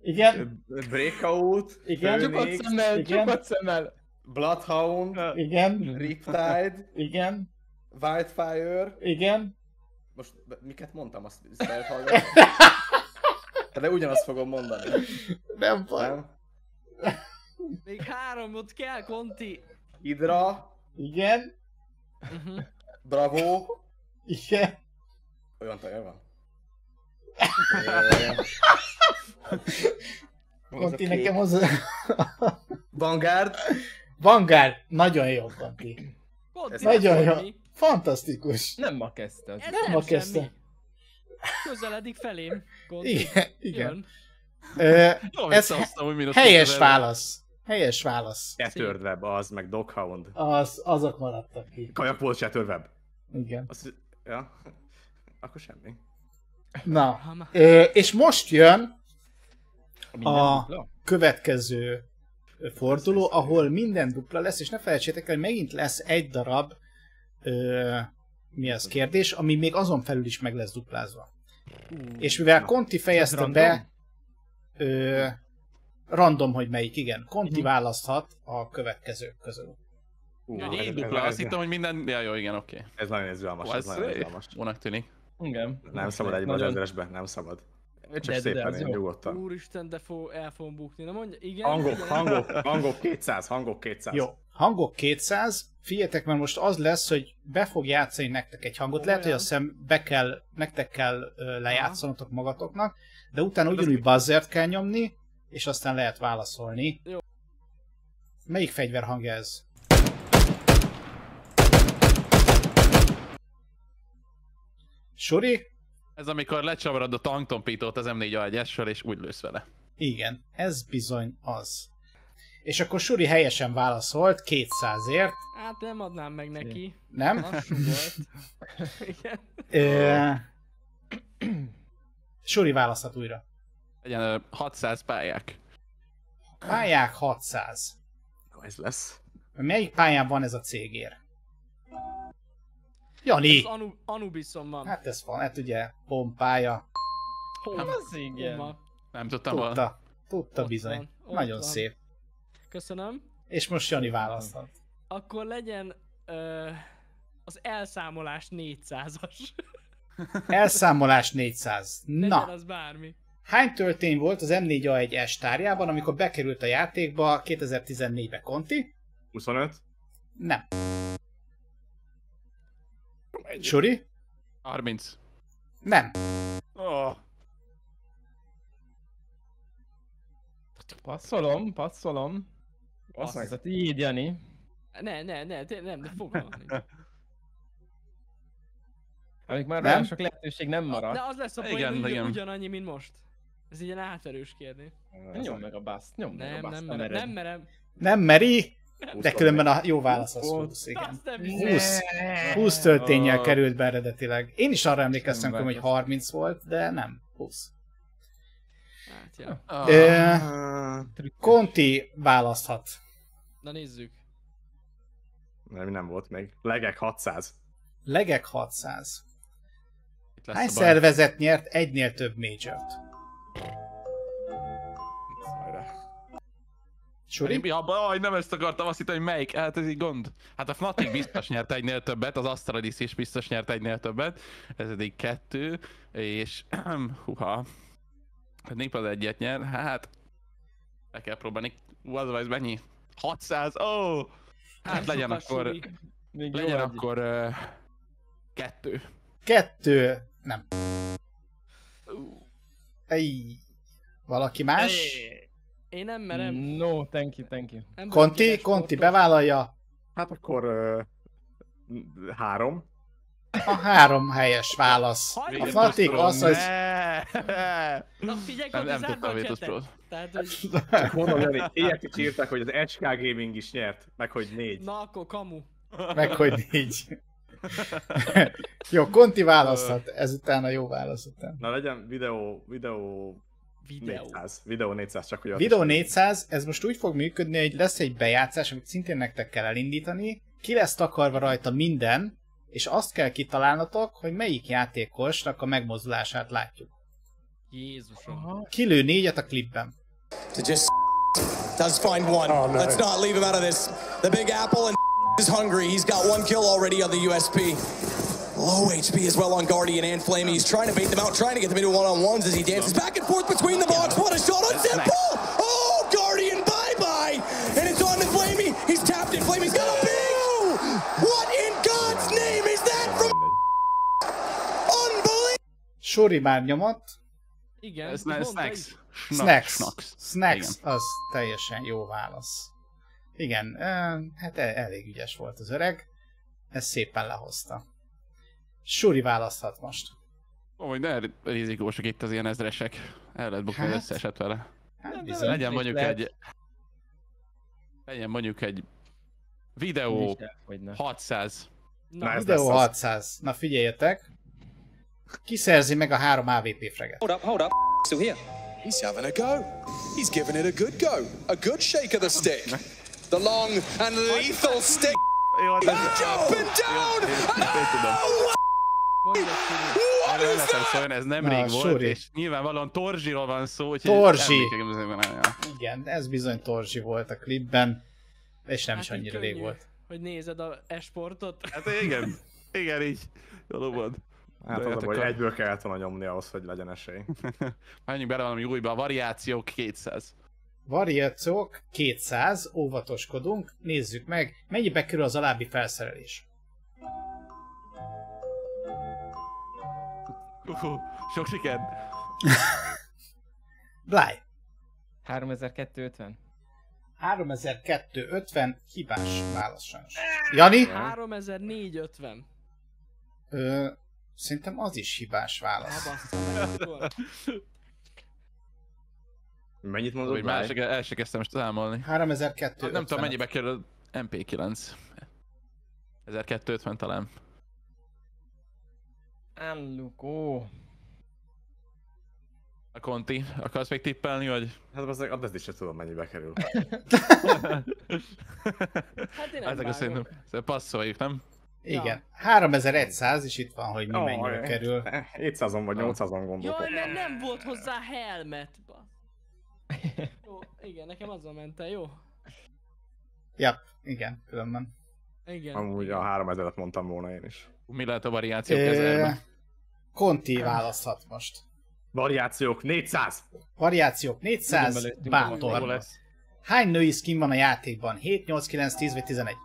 Igen, Breakout, Igen. Csukott szemmel, igen. csukott szemmel. Bloodhound, igen, Riptide, igen, Wildfire, igen. most miket mondtam, azt hallgatni? De ugyanazt fogom mondani, Nem baj. nem? Még három ott kell, Conti. Hydra, Igen, Uh-huh. Bravo, igen. olyan taja van. Conti nekem az... Vanguard, Vanguard. Nagyon jó. Conti, Nagyon jó. Fantasztikus. Nem ma kezdte az. Ez Nem nem, ma kezdte. Közeledik felém. Conti. Igen, igen. Jön. Ö, Jó, Ez hogy helyes 2000. válasz. Helyes válasz. Shattered Web az, meg Doghound. Az, azok maradtak ki. Kajak volt Shattered Web. Igen. Az, ja, akkor semmi. Na, és most jön Minden A- dupla? következő forduló, ahol minden dupla lesz, és ne felejtsétek el, hogy megint lesz egy darab ö, mi az kérdés, ami még azon felül is meg lesz duplázva. És mivel Na, Conti fejezte be, ö, random, hogy melyik, igen. Conti Mhm. választhat a következők közül. Ú, Ja, ez- Négy ez- dupla, azt hittem, hogy minden... Ja, jó, igen, oké. Ez nagyon izgalmas, ez Ez nagyon izgalmas. jónak tűnik. Igen. Nem szabad Nagyon- ezresbe, nem szabad. Csak De- de szépen az én nyugodtan. Úristen, de fog, el fogom bukni. Na mondja, igen. Hangok, igen. hangok, hangok 200, hangok 200. Jó, hangok 200, figyeljetek, mert most az lesz, hogy be fog játszani nektek egy hangot, lehet, hogy azt hiszem be kell, nektek kell lejátszanotok magatoknak, de utána Hát ugyanúgy buzzert kell nyomni, és aztán lehet válaszolni. Jó. Melyik fegyver hangja ez? Suri? Ez amikor lecsavarod a tanktompítót az M4A1-essel, és úgy lősz vele. Igen, ez bizony az. És akkor Suri helyesen válaszolt 200-ért, Hát nem adnám meg neki. nem? Igen. Suri választhat újra. Legyen ö, 600 pályák. Pályák 600. Ez lesz. Melyik pályán van ez a cégér? Jani! Ez Anu, Anubison van. Hát ez van, hát ugye pompája. Hol? Az igen. Hol? Nem tudtam volna. Tudta. Tudta Ott bizony. van, ott Nagyon van. szép. Köszönöm. És most Jani választhat. Akkor legyen ö, az elszámolás 400-as. Elszámolás 400. Legyen Na, az bármi. Hány töltény volt az M4A1 S tárjában, amikor bekerült a játékba 2014-be Conti? 25? Nem. Suri? 30. Nem. Oh. Passzolom, passzolom. Azt meg, Ez így, Jani. Ne, ne, ne, nem, de fogalmam. Amíg már Nem? sok lehetőség nem marad. De az lesz a Igen, poén, ugyanannyi, mint most. Ez egy ilyen átverős kérdés. Nyom meg a baszt, nyom meg a Nem, baszt. nem ne merem, mered. nem merem. Nem meri, de 20 különben a jó válasz az Volt. 20, igen. Azt nem hiszem. 20, 20 töltényel került be eredetileg. Én is arra emlékeztem, Nem hogy változtat. 30 volt, de nem. 20. Hát, ja. Ah, Ö, Ah, Conti választhat. Na nézzük. Nem, nem volt még. Legek 600. Legek 600. itt lesz Hány szervezet nyert egynél több majort? Suri? Én, ja, baj, nem ezt akartam, azt hittem, hogy melyik. Hát ez így gond. Hát a Fnatic biztos nyert egynél többet, az Astralis is biztos nyert egynél többet. Ez eddig kettő, és huha. A Nép az egyet nyer, hát be kell próbálni. Ú, az mennyi? 600? Ó! Oh! Hát legyen akkor. Még legyen egy. akkor uh, kettő. Kettő. Nem. Ej. Valaki más? Én nem merem. No, thank you, thank you. Nem Conti? Conti bevállalja. Hát akkor uh, három. A három helyes válasz. A Harminc? Fnatic az, hogy... Na figyelj, Nem, nem tudtam a. Pro. Tehát, hogy... Csak mondom, Jani, ilyet is írták, hogy az SK Gaming is nyert, meg hogy négy. Na akkor kamu. Meg hogy négy. jó, Conti választhat. Ezután a jó válasz után. Na legyen videó, videó Videó. 400. Videó 400, csak hogy... Videó is- 400, ez most úgy fog működni, hogy lesz egy bejátszás, amit szintén nektek kell elindítani, ki lesz takarva rajta minden, és azt kell kitalálnatok, hogy melyik játékosnak a megmozdulását látjuk. Jézusom. Kilő négyet a klipben. to just does find one. Let's not leave him out of this. The Big Apple and is hungry. He's got one kill already on the USP. Low HP as well on Guardian and Flamey. He's trying to bait them out, trying to get them into one-on-ones as he dances back and forth between the box. What a shot on Simple! Oh, Guardian, bye-bye! And it's on to Flamey. He's tapped it. Flamey's got a big... What in God's name is that from unbelievable? Sori már nyomott, Igen, Snacks. Snacks. Snacks. Az teljesen jó válasz. Igen, hát e- elég ügyes volt az öreg. Ez szépen lehozta. Suri választhat most. Ó, hogy ne rizikósak itt az ilyen ezresek. El lehet bukni Hát. összeset vele. Hát de bizony. Legyen mondjuk lehet. egy... Legyen mondjuk egy videó elfogyna. 600. Na, Na, ez Videó lesz az. 600. Na figyeljetek. Kiszerzi meg a három AVP freget. Hold up, hold up. Still here. He's having a go. He's giving it a good go. A good shake of the stick. The long and lethal stick. Up and down. What Erről that? szóljon, ez nem Na, rég volt, Suri. és nyilvánvalóan Torzsiról van szó, úgyhogy Torzsi. Igen, ez bizony Torzsi volt a klipben. És nem Hát is annyira rég könnyű, volt. Hogy nézed a esportot. Hát igen, igen így. Valóban. Hát az a baj, egyből kellett volna nyomni ahhoz, hogy legyen esély. Menjünk bele valami újba, a variációk 200. Variációk 200, óvatoskodunk, nézzük meg, mennyibe kerül az alábbi felszerelés. Uh, sok siker. Bly, 3250. 3250 hibás válasz sajnos. Jani? 3450. Ö, szerintem az is hibás válasz. Mennyit mondod? Hogy már el se- el se kezdtem most számolni. 3250. Hát nem tudom mennyibe kerül MP9. 1250 talán. Álluk, ó. A Conti, akarsz még tippelni, vagy? Hát az, az is sem tudom mennyibe kerül. Hát én nem a szerintem passzoljuk, nem? Igen. 3100, és itt van, hogy mi mennyibe Jaj, kerül. 700-on vagy 800-on gondoltam. Jaj, nem, nem volt hozzá helmet. ba. Jó, igen, nekem azzal ment el, jó? Ja, igen, különben. Igen. Amúgy a 3000-et mondtam volna én is. Mi lehet a variáció Ö, kezelben? Conti választhat most. Variációk 400! Variációk 400, Nagyon belőttünk Jó bátor. lesz. Hány női skin van a játékban? 7, 8, 9, 10 vagy 11?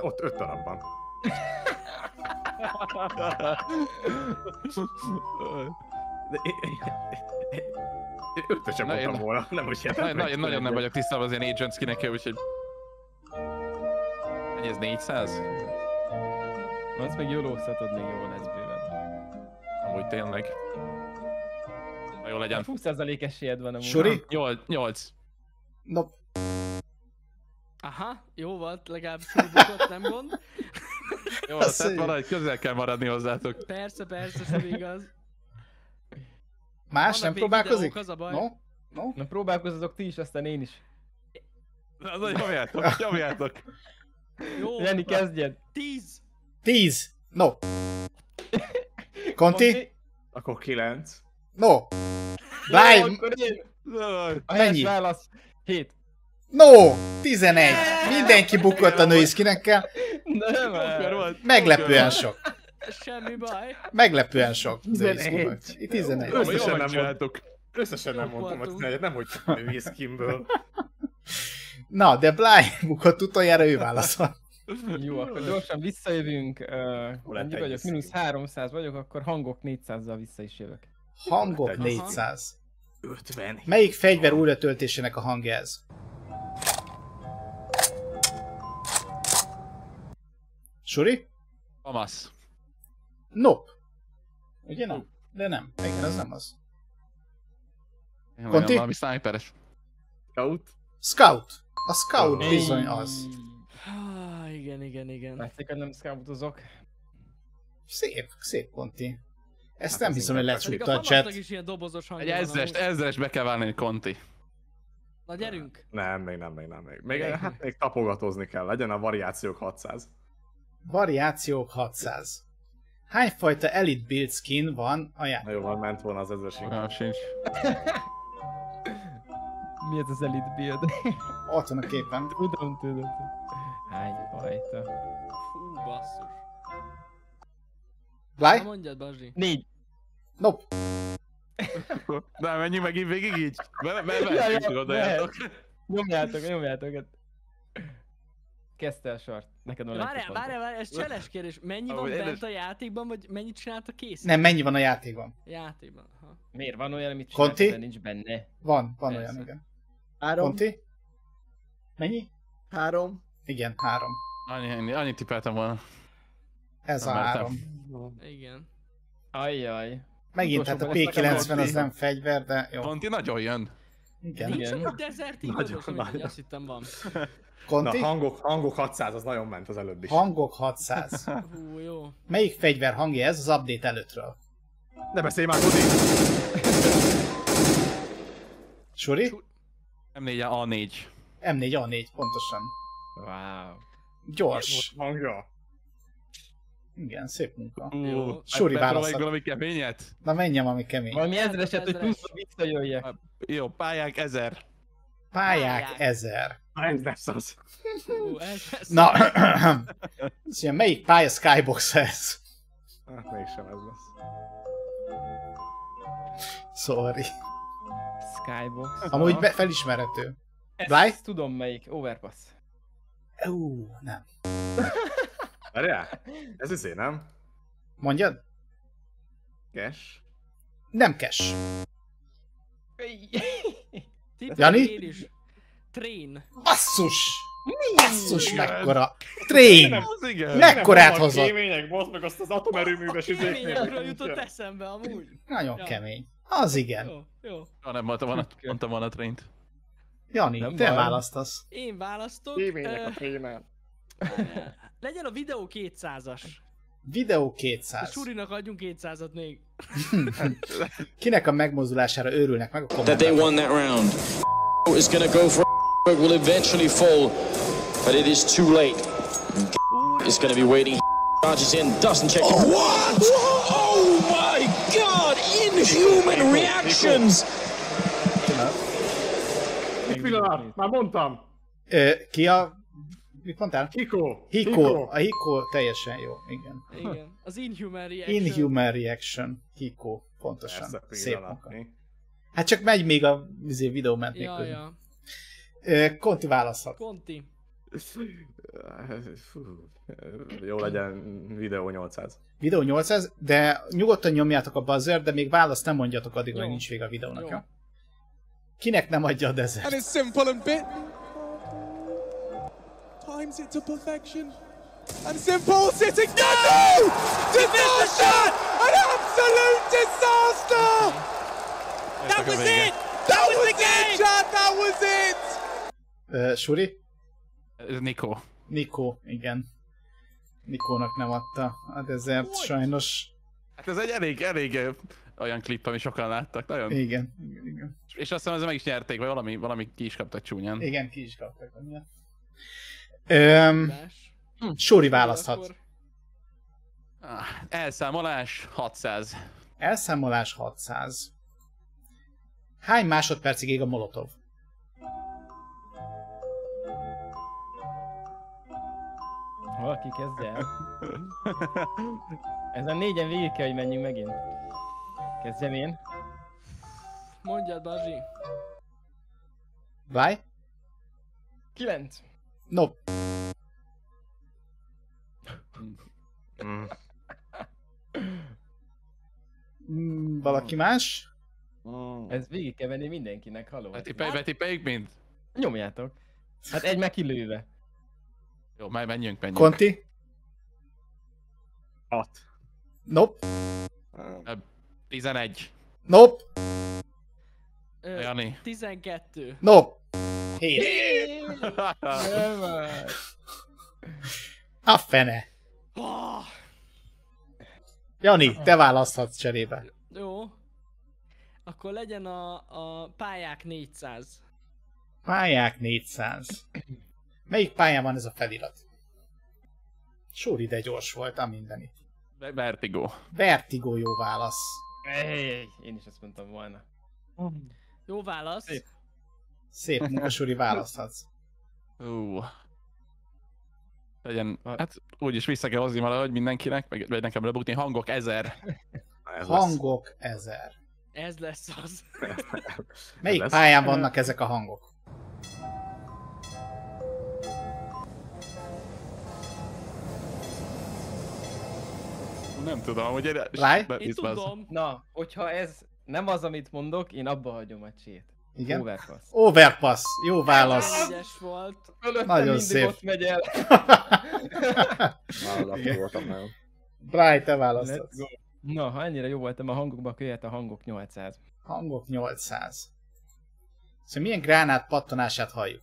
Ott 5 darab van. Ötöt sem Na, én- mondtam volna, nem úgy értem. Nagyon, nagyon, nagyon nem vagyok tisztában az ilyen agent skinekkel, úgyhogy... Mennyi ez 400? Az meg jólóztatod, még jó lesz bőven. Amúgy tényleg. Na jó legyen. 20% esélyed van amúgy. Suri? 8, 8. Nope. Aha, jó volt, legalább fölbukott, nem gond. Jó, Az tehát valahogy közel kell maradni hozzátok. Persze, persze, Suri igaz. Más Vannak nem próbálkozik? videók, az a baj. No? No? Na próbálkozzatok ti is, aztán én is. Na, na nyomjátok, nyomjátok. Jó, Lenni kezdjed. 10. 10. No. Conti? Akkor 9. No. A helyes Mennyi? válasz. 7. no. 11. Mindenki bukott a női skinekkel. Nem. Meglepően sok. Semmi baj. Meglepően sok. női 11. skin volt. Itt 11. Összesen nem megcsináltuk. Összesen nem mondtam, hogy voltunk. 11 nem hogy női skinből. Na, de Bly bukott utoljára ő válaszol. Jó, akkor gyorsan visszajövünk. Uh, egy vagyok? Mínusz 300 vagyok, akkor hangok 400-zal vissza is jövök. Hangok Aha. 400. 50. Melyik fegyver újratöltésének a hangja ez? Suri? Famasz. Nope. Ugye nem? De nem. Igen, ez nem az. Én Conti? Valami sniperes. Scout. Scout. A Scout Hey. bizony az. Ah, igen, igen, igen. Látszik, hogy nem scoutozok. Szép, szép Conti. Ezt Hát nem hiszem, hogy a lecsúpta a Famasnak chat. is ilyen dobozos hangja Egy amúgy. ezrest be kell válni Conti. Na gyerünk. Nem, még nem, még nem. Még, még, Még. hát még tapogatózni kell. Legyen a variációk 600. Variációk 600. Hányfajta Elite Build skin van a Na játék? jó, van, ment volna az ezres Fogalmam sincs. Mi ez az Elite Build? Ott van a képen. tudom, tudom. Hány fajta? Fú, basszus. Na mondjad, Bazsi. Négy. Nope. De menjünk megint végig így. Be, be, be, Ja, ja, be, odajátok. Nyomjátok, nyomjátok. Kezdte a sort. Neked van Várjál, várjál, várjál, ez cseles kérdés. Mennyi van bent a játékban, vagy mennyit csinált a kész? Nem, mennyi van a játékban? Játékban, ha. Miért van olyan, amit Conti? csinálsz, de nincs benne? Van, van Persze. olyan, igen. Három. Conti? Mennyi? Három. Igen, három. Annyi, annyi, annyit tippeltem volna. Ez a Nem mertem. három. Igen. Ajjaj. Megint, hát a Utolsóban lesz P90 az nem fegyver, de jó. Conti nagyon jön. Igen. Nincs Igen. amúgy Desert Eagle, Nagyon, most, amit nagyon. azt hittem van. Na, Conti? hangok, hangok 600, az nagyon ment az előbb is. Hangok 600. Hú, jó. Melyik fegyver hangja ez az update előttről? Ne beszélj már, Kodi! Suri? M4 A4. M4A4, pontosan. Wow. Gyors. Hangja. Igen, szép munka. Ú, hát Suri válaszol. valami keményet? Na menjem, ami kemény. Valami ezreset, hogy pluszba visszajöjjek. Jó, pályánk 1000. Pályák Pályák. ezer. Na, ez lesz az. Hú, ez lesz. Na, szóval melyik pálya Skybox ez? Hát mégsem ez lesz. Sorry. Skybox. Amúgy be, felismerhető. Ezt Bly? tudom melyik. Overpass. Ú, nem. Várjál? Ez izé, nem? Mondjad? Cash? Nem. Tippelek Jani? Train. Basszus! Basszus mekkora! Train! Az igen. Mekkorát hozott? Kémények, bozd meg azt az atomerőműves Keményekről jutott eszembe amúgy. Nagyon Ja. kemény. Az igen. Jó, jó. Ja, nem mondtam volna, mondtam volna traint. Jani, Nem te baj. választasz. Én választok. Kémények ö, a trénel. legyen a videó 200-as. Videó A 200. Surinak adjunk 200-at még. Kinek a megmozdulására őrülnek meg a that they won that round. is to go for will eventually fall, but it is too late. Is to be waiting. Charges in, doesn't check. Oh, what? Oh my God! Inhuman reactions. Pillanat, már mondtam. Ö, ki a... Mit mondtál? Hiko. Hiko. A Hiko teljesen jó, igen. Igen. Az Inhuman Reaction. Inhuman Reaction. Hiko. Pontosan. Ez a Szép munka. Hát csak megy még a izé, videó ment még Ja. Ö, Konti választhat. Conti. Fú, Jó legyen videó 800. Videó 800, de nyugodtan nyomjátok a buzzer, de még választ nem mondjatok addig, hogy nincs vége a videónak. Jó. Jó. Kinek nem adja a desert? And it's simple and bit. Times it to perfection. And simple sitting. No! no! Disaster! An absolute disaster! That was it! That was it, Chad! That was it! Ö, Suri? Nikó. Nikó, igen. Nikónak nem adta a desert, sajnos. Hát ez egy elég, elég olyan klip, ami sokan láttak, nagyon. Igen, igen, igen. És azt hiszem, ezzel meg is nyerték, vagy valami, valami ki is kaptak csúnyán. Igen, ki is kaptak. Öm, Más. Suri választhat. Akkor Ah, elszámolás 600. Elszámolás 600. Hány másodpercig ég a molotov? Valaki kezdje el. Ezen négyen végig kell, hogy menjünk megint. Kezdjem én. Mondjad, Bazsi. Bly? Kilenc. No. Mm. Mm, valaki más? Ez végig kell venni mindenkinek, haló. Betipeljük, betipeljük mind? Nyomjátok. Hát egy meg kilőve. Jó, majd menjünk, menjünk. Konti? 6. Nope. 11. Nope. Ö, Jani. 12. Nope. 7. Nem már. A fene. Jani, te választhatsz cserébe. jó. Akkor legyen a, a pályák 400. Pályák 400. Melyik pályán van ez a felirat? Suri, de gyors volt a mindenit. Vertigo. Vertigo jó válasz. Ej, én is azt mondtam volna. Jó válasz. Szép. Szép munka, Suri, választhatsz. Ú. Legyen, hát úgyis vissza kell hozni valahogy mindenkinek, meg, vagy nekem lebukni hangok ezer. Ez lesz. Hangok ezer. Ez lesz az. Melyik lesz. pályán vannak ezek a hangok? Nem tudom, hogy egy... Láj? Én tudom. Na, hogyha ez nem az, amit mondok, én abba hagyom a csét. Igen? Overpass. Overpass. Jó válasz. Egyes volt. Fölöttem Nagyon mindig szép. ott megy el. Voltam nagyon. Brian, te go. Na, ha ennyire jó voltam a hangokban, akkor jöhet a hangok 800. Hangok 800. Szóval milyen gránát pattanását halljuk?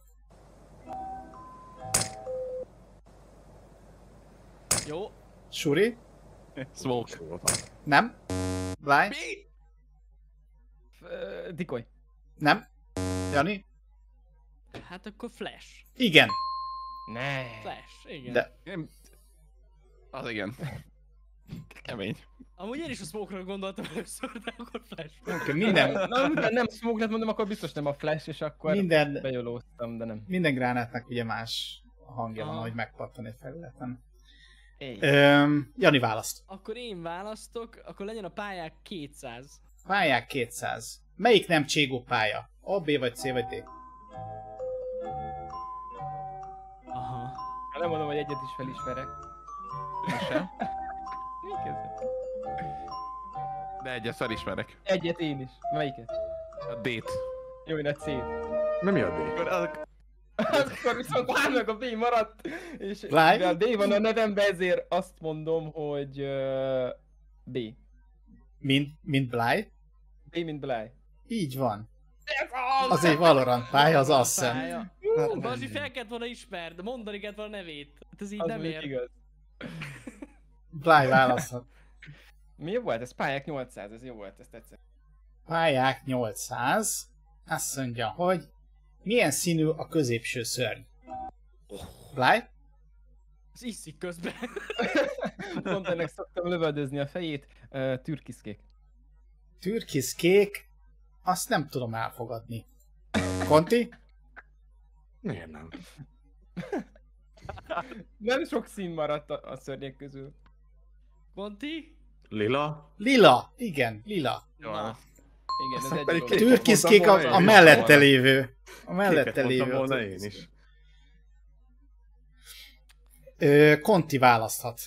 Jó. Suri? Smoke. Nem? Brian? F- ö, Dikoly. Nem? Jani? Hát akkor Flash. Igen. Ne. Flash, igen. De-. Az igen. Kemény. Amúgy én is a smoke gondoltam először, de akkor Flash. Okay, minden, Na, nem smoke lett mondom, akkor biztos nem a flash, és akkor minden, bejolóztam, de nem. minden gránátnak ugye más hangja van, Aha. hogy megpattan egy felületen. Öm, Jani választ. Akkor én választok, akkor legyen a pályák 200. Pályák 200. Melyik nem cségó pálya? A, B vagy C vagy D? Aha. Ha nem mondom, hogy egyet is felismerek. Sem. De egyet felismerek. Egyet én is. Melyiket? A D-t. Jó, én a C-t. Nem mi a D? Akkor Akkor viszont hárnak a B maradt, és Live? mivel B van a nevemben, ezért azt mondom, hogy uh, B. Mint, mint Bly? B, mint Bly. Így van. Ez az! Az egy Valorant pálya, az Ascent. Pálya. Hát Bazsi fel kellett volna ismerd, mondani kellett volna a nevét. Hát ez így az nem ér. igaz. Bly választhat. Mi jó volt? Ez pályák 800, ez jó volt, ez tetszett. Pályák 800. Azt mondja, hogy milyen színű a középső szörny. Bly? Az iszik közben. Pont ennek szoktam lövöldözni a fejét. Uh, türkiszkék. Türkiszkék. Azt nem tudom elfogadni. Konti? Miért nem? Nem sok szín maradt a, a szörnyek közül. Conti? Lila? Lila. Igen, lila. Jó, Na. Igen, ez Aztán egy pedig dolog. kék. Türkiszkék a, a mellette lévő. A mellette lévő. volna én is. Ö, Konti választhat.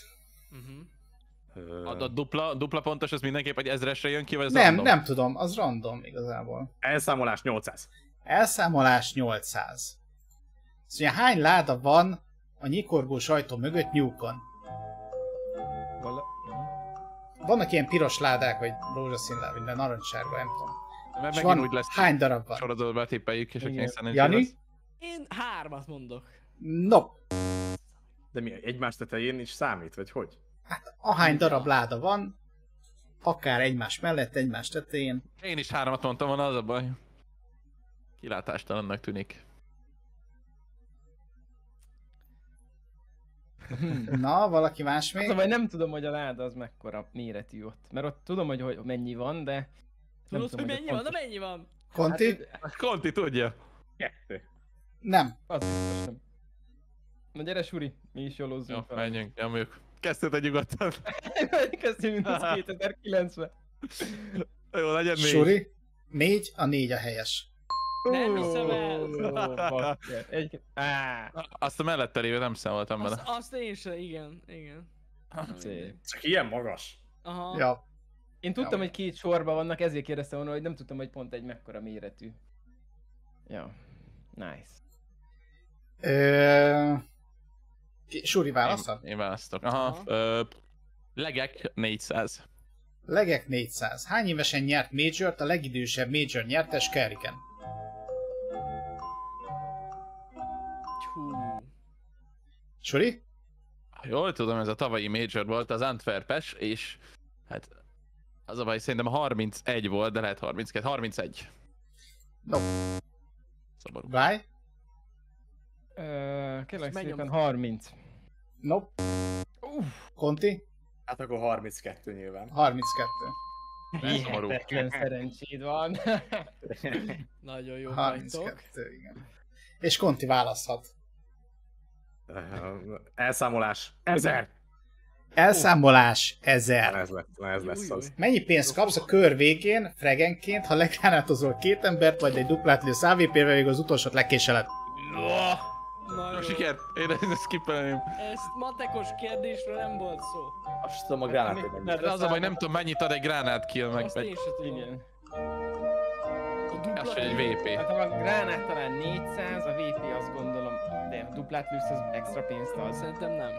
Uh-huh. Ö, A, a dupla, dupla pontos, az mindenképp egy ezresre jön ki, vagy az Nem, random? nem tudom, az random igazából. Elszámolás 800. Elszámolás 800. Szóval hány láda van a nyikorgó sajtó mögött nyúkon? Vannak ilyen piros ládák, vagy rózsaszín láda, minden narancssárga, nem tudom. Mert És van, úgy lesz, hány darab van? sorozatba tippeljük, és Igen. szerencsé Jani? lesz. Én hármat mondok. No, De mi, egymás tetején is számít, vagy hogy? ahány darab láda van, akár egymás mellett, egymás tetején. Én is háromat mondtam volna, az a baj. Kilátástalannak tűnik. Na, valaki más még? baj, nem tudom, hogy a láda az mekkora méretű ott. Mert ott tudom, hogy, hogy mennyi van, de... nem Tudod, hogy tudom, mennyi van? Na pontos- mennyi van? Konti? Hát, Konti tudja. Kettő. Nem. az nem. Na gyere, Suri, mi is jól Jó, fel. menjünk, nyomjuk. Kezdted nyugodtan. Kezdjünk, mint az 2009-ben. Jó, legyen négy. Suri? Négy, a négy a helyes. Nem hiszem el. Egy... Azt a mellette lévő nem számoltam Azt, vele. azt én sem, igen, igen. Csak ilyen magas. Aha. Ja. Én tudtam, Jó. hogy két sorban vannak, ezért kérdeztem volna, hogy nem tudtam, hogy pont egy mekkora méretű. Ja. Nice. Ö... Suri választhat? Én, én választok. Aha. Aha. Ö, legek 400. Legek 400. Hány évesen nyert Major-t a legidősebb Major nyertes Kerrigan? Suri? Jól tudom, ez a tavalyi Major volt, az Antwerpes, és hát az a baj, szerintem 31 volt, de lehet 32. 31. No. Szomorú. Bly? Ö, kérlek szépen nyomd. 30. Nope. Konti? Hát akkor 32 nyilván. 32. Szomorú. Hihetetlen szerencséd van. Nagyon jó vagytok. 32, igen. És Konti választhat. Elszámolás 1000. Elszámolás 1000. Ez lesz, ez lesz az. Mennyi pénzt kapsz a kör végén, fregenként, ha legránátozol két embert, vagy egy duplát lősz AVP-vel, még az utolsót lekéseled? Nagyon Jó sikert! Én ezt skippelném. Ezt matekos kérdésről nem volt szó. Azt tudom a gránátét meg. De az a baj, nem tudom mennyit ad egy gránát kill meg. Azt én sem tudom. Igen. Hogy egy VP. Hát a gránát talán 400, a VP azt gondolom, a duplát lősz az extra pénzt ad. Szerintem nem.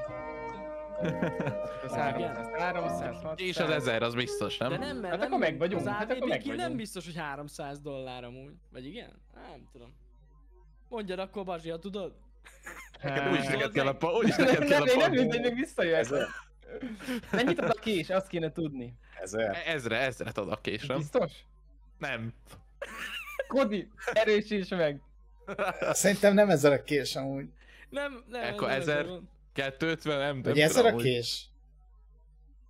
Az 300, 300, 600. És az 1000, az biztos, nem? De nem, mert Hát nem, akkor meg vagyunk, Az hát akkor meg nem biztos, hogy 300 dollár amúgy. Vagy igen? Nem tudom. Mondjad akkor Bazsi, ha tudod? Neked úgyis neked kell a pont. Úgyis Nem, neked kell nem, a nem, pont. mindegy, még visszajött. Ezer. Mennyit ad a kés? Azt kéne tudni. Ezer. Ezre, ezret ad a késem. Biztos? Nem. Kodi, erősíts meg! Szerintem nem ezzel a kés amúgy. Nem, nem. Ekkor nem ezer. ezzel van. 250, nem, nem Vagy tudom, a hogy- kés?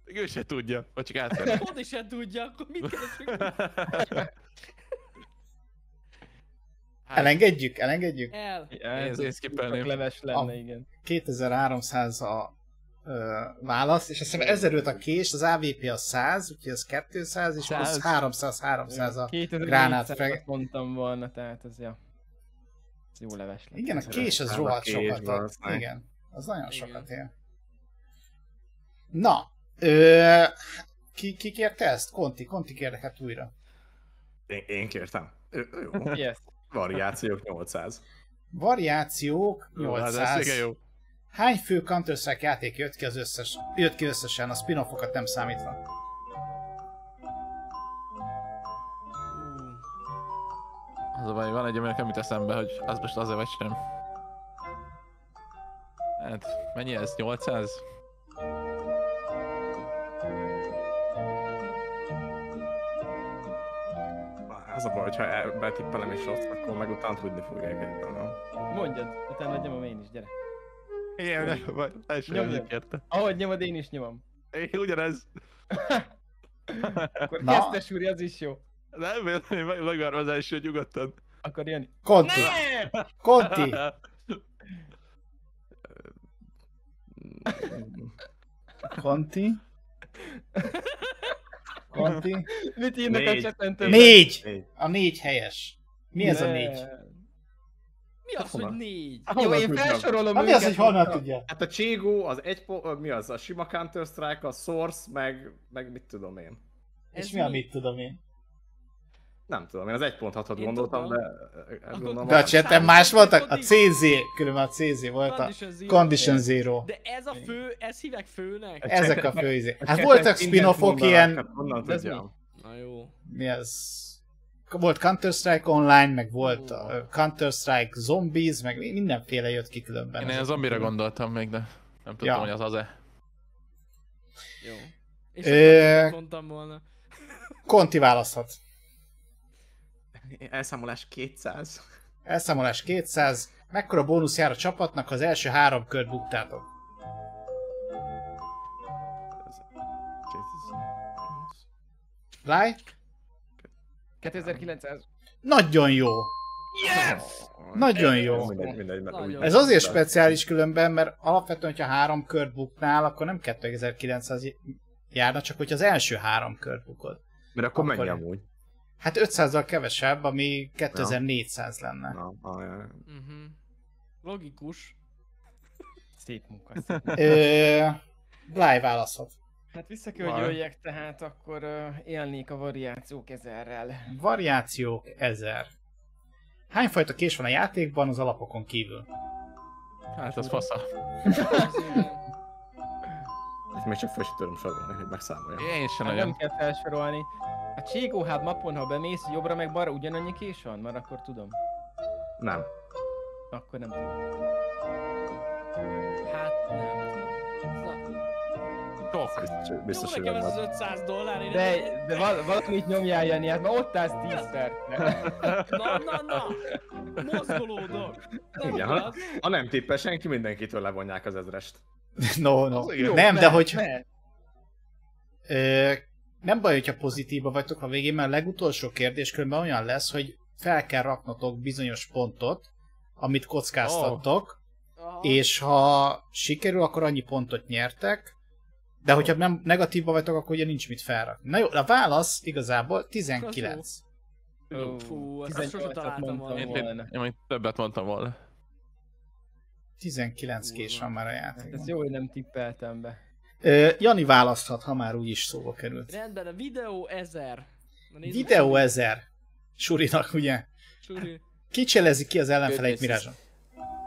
Ő se tudja, vagy csak átverem. Is sem tudja, akkor mit keresünk? Elengedjük, elengedjük. El. Ez. Csak leves lenne, igen. 2300 a ö, válasz, és azt hiszem 1005 a kés, az AVP a 100, úgyhogy ez 200, és plusz 100. 300, 300 a... 2400 gránát mondtam volna, tehát ez ja. Ez jó leves lett. Igen, a kés az rohadt kés sokat ad. Igen, az nagyon Igen. sokat ér. Na, ö, ki, ki kérte ezt? Konti, Konti kérte hát újra. Én, én kértem. Ö, Jó. Yes. Variációk 800. Variációk Jó, hát ez 800. jó. Hány fő counter játék jött ki, az összes, jött ki összesen, a spin-offokat nem számítva? Az a baj, van egy, aminek nem jut eszembe, hogy az most az-e vagy sem. Hát, mennyi ez? 800? Az a baj, hogyha betippelem és rossz, akkor meg utána tudni fogják egyben, nem? Mondjad, utána nyomom én is, gyere. Igen, nem baj, teljesen érte. Ahogy nyomod, én is nyomom. Én ugyanez. akkor Na. kezdtes úr, az is jó. Nem, én meg- megvárom az első nyugodtan. Akkor Jani. Conti. Conti. Conti. Conti. Mit írnak a Négy. chaten többen? Négy. Négy. A négy helyes. Mi ez a Ne. négy? Mi az, hogy négy? Jó, Honnan én felsorolom Hát mi az, hogy honnan tudja? Hát a Cségó, az egy po- mi az, a sima Counter-Strike, a Source, meg, meg mit tudom én. És Ez mi, amit tudom én? Nem tudom, én az 1.6-ot Én gondoltam, tudom. de Akkor- gondolom, De a a- chatten más voltak? A CZ, különben a CZ volt a Condition Zero. De ez a fő, ez hívek főnek? Ezek a fő izé. Hát voltak spin-offok ilyen, hát Honnan De ez tudjam? Na jó. mi az? Volt Counter-Strike Online, meg volt a Counter-Strike Zombies, meg mindenféle jött ki különben. Én a zombira gondoltam még, de nem tudtam, Ja. hogy az az-e. Jó. És Ö- akkor mondtam volna. Conti választhat. Elszámolás 200. Elszámolás 200. Mekkora bónusz jár a csapatnak, ha az első három kört buktátok? Láj? 2900. Nagyon jó. Nagyon jó. Mindegy, mindegy, mert Nagyon. úgy- Ez azért speciális különben, mert alapvetően, hogyha három kört buknál, akkor nem 2900 járna, csak hogy az első három kört bukod. Mert akkor mennyi Akkor- amúgy? Hát 500-zal kevesebb, ami 2400 lenne. Na, ah, ja. Uh-huh. Logikus. Szép munka. Ö, Bly választhat. Hát vissza kell, hogy Vaj. jöjjek, tehát akkor uh, élnék a variációk ezerrel. Variációk 1000. Hány fajta kés van a játékban az alapokon kívül? Hát az fasza. Ezt még csak fel sem tudom sorolni, hogy megszámoljam. Én sem Hát nem nagyon. kell felsorolni. A Cségó hát mapon, ha bemész, jobbra meg balra ugyanannyi kés van? Mert akkor tudom. Nem. Akkor nem tudom. Hát nem. Na, Sok. Biztos, jó hogy nekem ez nem. az 500 dollár, én De, de val- valamit nyomjál Jani, hát már ott állsz 10 percre. Na, na, na! Mozgolódok! Nem Igen, ha, ha nem tippel senki, mindenkitől levonják az ezrest. No, no. Igen. Nem, de mehet, hogy ö, nem baj, hogyha pozitíva vagytok a végén, mert a legutolsó kérdés különben olyan lesz, hogy fel kell raknotok bizonyos pontot, amit kockáztattok, Aha. és ha sikerül, akkor annyi pontot nyertek, de hogyha nem negatíva vagytok, akkor ugye nincs mit felrakni. Na jó, a válasz igazából 19. Ó, Fú, ezt sose 18-at találtam mondtam volna. Én, volna. én, én majd többet mondtam volna. 19 kés van már a játékban. ez jó, hogy nem tippeltem be. Jani választhat, ha már úgyis szóba került. Rendben, a videó 1000. Na, nézzük. Videó 1000. Surinak, ugye? Suri. Kicselezi ki az ellenfeleit Mirázson.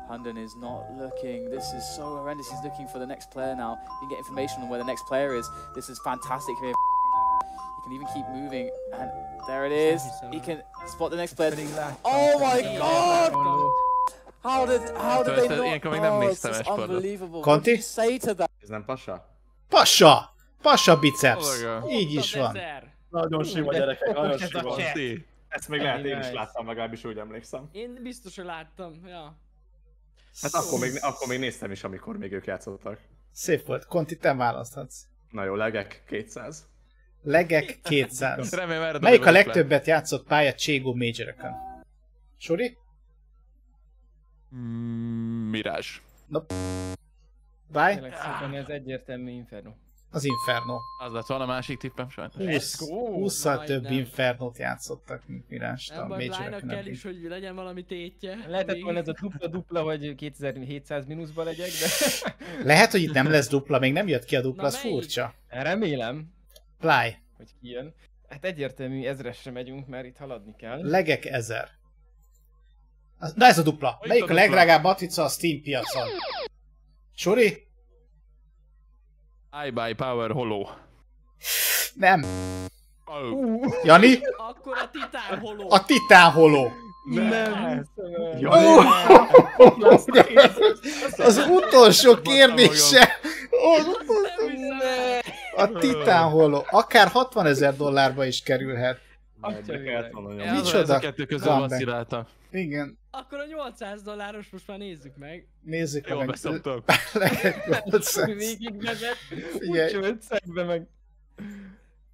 Hunden is not looking. This is so horrendous. He's looking for the next player now. You can get information on where the next player is. This is fantastic here. You can even keep moving, and there it is. He can spot the next player. Oh my God! láttam. How did how did they not? oh, it's unbelievable. What Conti? say to that? Ez nem passa? Passa! Passa biceps! Olga. Így is van. 1000. Nagyon sima gyerekek, nagyon sima. Ezt még lehet én is láttam, legalábbis úgy emlékszem. Én biztos, hogy láttam. Ja. Hát akkor még, akkor még néztem is, amikor még ők játszottak. Szép volt. Konti, te választhatsz. Na jó, legek 200. Legek 200. Remélem erre Melyik a legtöbbet játszott pálya Cségó major Suri? Mm, Mirage. Bye? Szépen, ez egyértelmű Inferno. Az Inferno. Az lett volna a másik tippem, sajnos. 20, go! 20 több Majdnem. Infernót játszottak, mint Mirás a Nem baj, major kell is, hogy legyen valami tétje. Lehetett volna ez a dupla-dupla, hogy 2700 mínuszba legyek, de Lehet, hogy itt nem lesz dupla, még nem jött ki a dupla, Na, az melyik? furcsa. remélem, Ply. hogy kijön. Hát egyértelmű ezresre megyünk, mert itt haladni kell. Legek 1000. Az- Na ez a dupla. Melyik a a legdrágább matrica a Steam piacon? Suri? iBuy Power Hollow. Nem. Oh. Jani? Akkor a titán holó. A Titán Hollow. Nem, Az utolsó kérdése. Az utolsó- Nem el. A Titán Hollow. Akár 60 ezer dollárba is kerülhet. Micsoda Ez a kettő közül vacilálta. Igen, Akkor a 800 dolláros most már nézzük meg. nézzük Jól meg. Legyen 800. Végig vezet, úgy szegbe meg.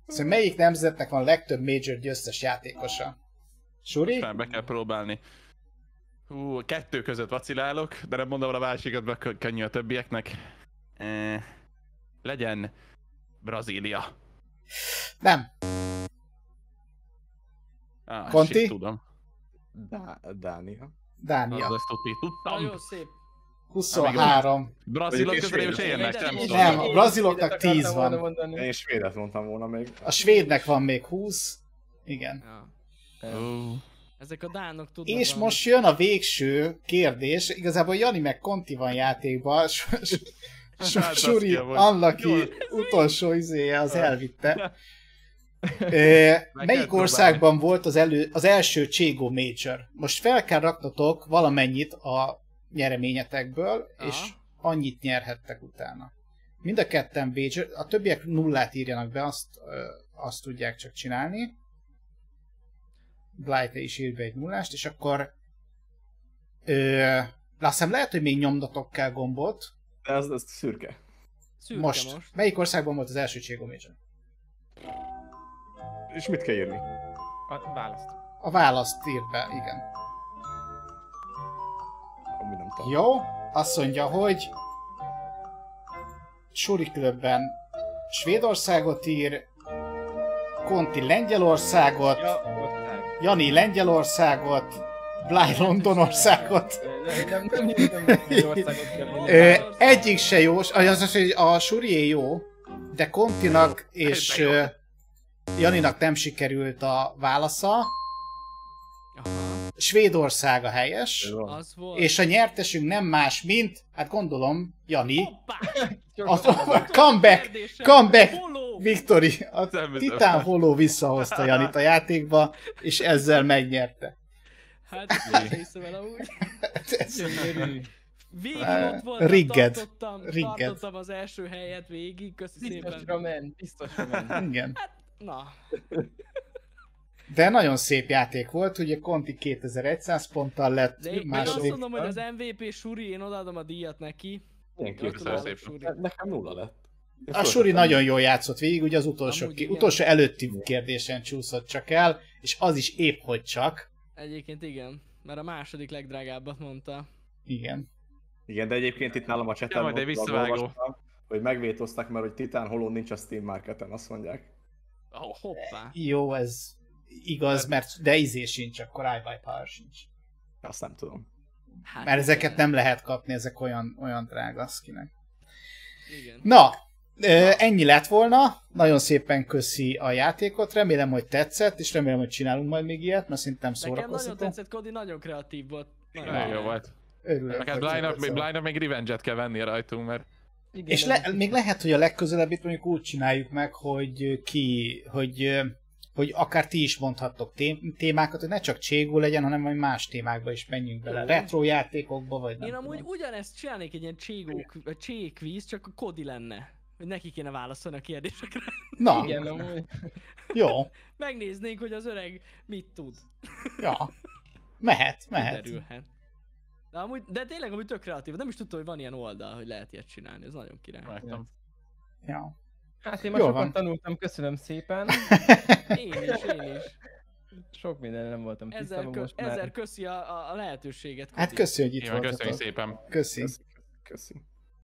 Szóval melyik nemzetnek van a legtöbb major győztes játékosa? Suri? Már be kell próbálni. Hú, kettő között vacilálok, de nem mondom a másikat, mert kö- könnyű a többieknek. E, legyen Brazília. Nem. Ah, Conti? shit, tudom. Dá- Dánia. Az Dánia. ezt tudni. Tudtam. Nagyon szép. 23. Brazilok és se érnek, nem tudom. Nem, a braziloknak Svédet 10 akartam volna van. Én svédet mondtam volna még. A svédnek van még 20. Igen. Ja. Ezek a dánok tudnak És valamit. most jön a végső kérdés. Igazából Jani meg Conti van játékban. S- s- s- Hát, az Suri, Jól. utolsó izéje az elvitte. Ö, melyik országban volt az, elő, az első Cségo Major? Most fel kell raknotok valamennyit a nyereményetekből, Aha. és annyit nyerhettek utána. Mind a ketten Major, a többiek nullát írjanak be, azt, azt tudják csak csinálni. Blight is ír be egy nullást, és akkor ö, azt hiszem lehet, hogy még nyomdatok kell gombot. De ez, ez szürke. Szürke Most. most. Melyik országban volt az első Cségo Major? És mit kell írni? A választ. A választ ír be, igen. Amúgy nem tudom. Jó, azt mondja, hogy Suri Klubben Svédországot ír, Conti Lengyelországot, Ja. Jani Lengyelországot, Bly Londonországot. Nem, nem, nem, egyik se jó, az, az, hogy a Surié jó, de Continak és Janinak nem sikerült a válasza. Aha, Svédország a helyes. Az volt. És a nyertesünk nem más, mint, hát gondolom, Jani. Hoppá! A, a comeback, comeback! Victory, a. Titán Hollow visszahozta Janit a játékba, és ezzel megnyerte. Hát, el amúgy. Ez- Gyönyörű. Végig Uh, ott voltam, rigged. tartottam, Rigged. tartottam az első helyet végig, köszi Biztosra szépen. ment, biztosra ment. Igen. Na, De nagyon szép játék volt, ugye Conti 2100 ponttal lett de én, én azt második. mondom, hogy az MVP Suri, én odaadom a díjat neki. Képzelés. szépen. Suri. Nekem nulla lett. Én A Suri nagyon jól játszott végig, ugye az utolsó, ki, utolsó előtti kérdésen csúszott csak el, és az is épp hogy csak. Egyébként igen, mert a második legdrágábbat mondta. Igen. Igen, de egyébként itt nálam a Ja, cseten majd egy ott visszavágó. hogy megvétóztak, mert hogy Titan Hollow nincs a Steam Marketen, azt mondják. Oh, hoppá. Jó, ez igaz, mert de izé sincs, akkor iBuyPower sincs. Azt nem tudom. Hát, Mert ezeket nem lehet kapni, ezek olyan, olyan drága szkinek. Igen. Na, ennyi lett volna. Nagyon szépen köszi a játékot. Remélem, hogy tetszett, és remélem, hogy csinálunk majd még ilyet, mert szerintem Nekem nagyon szórakoztató. tetszett, Cody nagyon kreatív volt. Nagyon jó volt. Örülök. Neked Blynak, tetszett. Blynak még revenge-et kell venni rajtunk, mert Igen, És le, még lehet, hogy a legközelebb itt mondjuk úgy csináljuk meg, hogy ki, hogy, hogy akár ti is mondhattok té- témákat, hogy ne csak Cségó legyen, hanem majd más témákba is menjünk bele. Retro játékokba, vagy nem Én amúgy tudom. ugyanezt csinálnék egy ilyen cségó, vagy csé-kvíz, csak a Cody lenne. Hogy neki kéne válaszolni a kérdésekre. Na, Igen, amúgy. jó. Megnéznénk, hogy az öreg mit tud. Ja. Mehet, mehet. Kiderülhet. De, amúgy, de tényleg amúgy tök kreatív. Nem is tudtam, hogy van ilyen oldal, hogy lehet ilyet csinálni. Ez nagyon király. megtam. Ja. Hát én Jól sokat van. tanultam, köszönöm szépen. Én is, én is. Sok minden nem voltam Ezer, tisztában kö, most ezer már. köszi a, a, lehetőséget. Hát Cody. köszi, hogy itt voltatok. köszönjük szépen. Köszi. Köszi.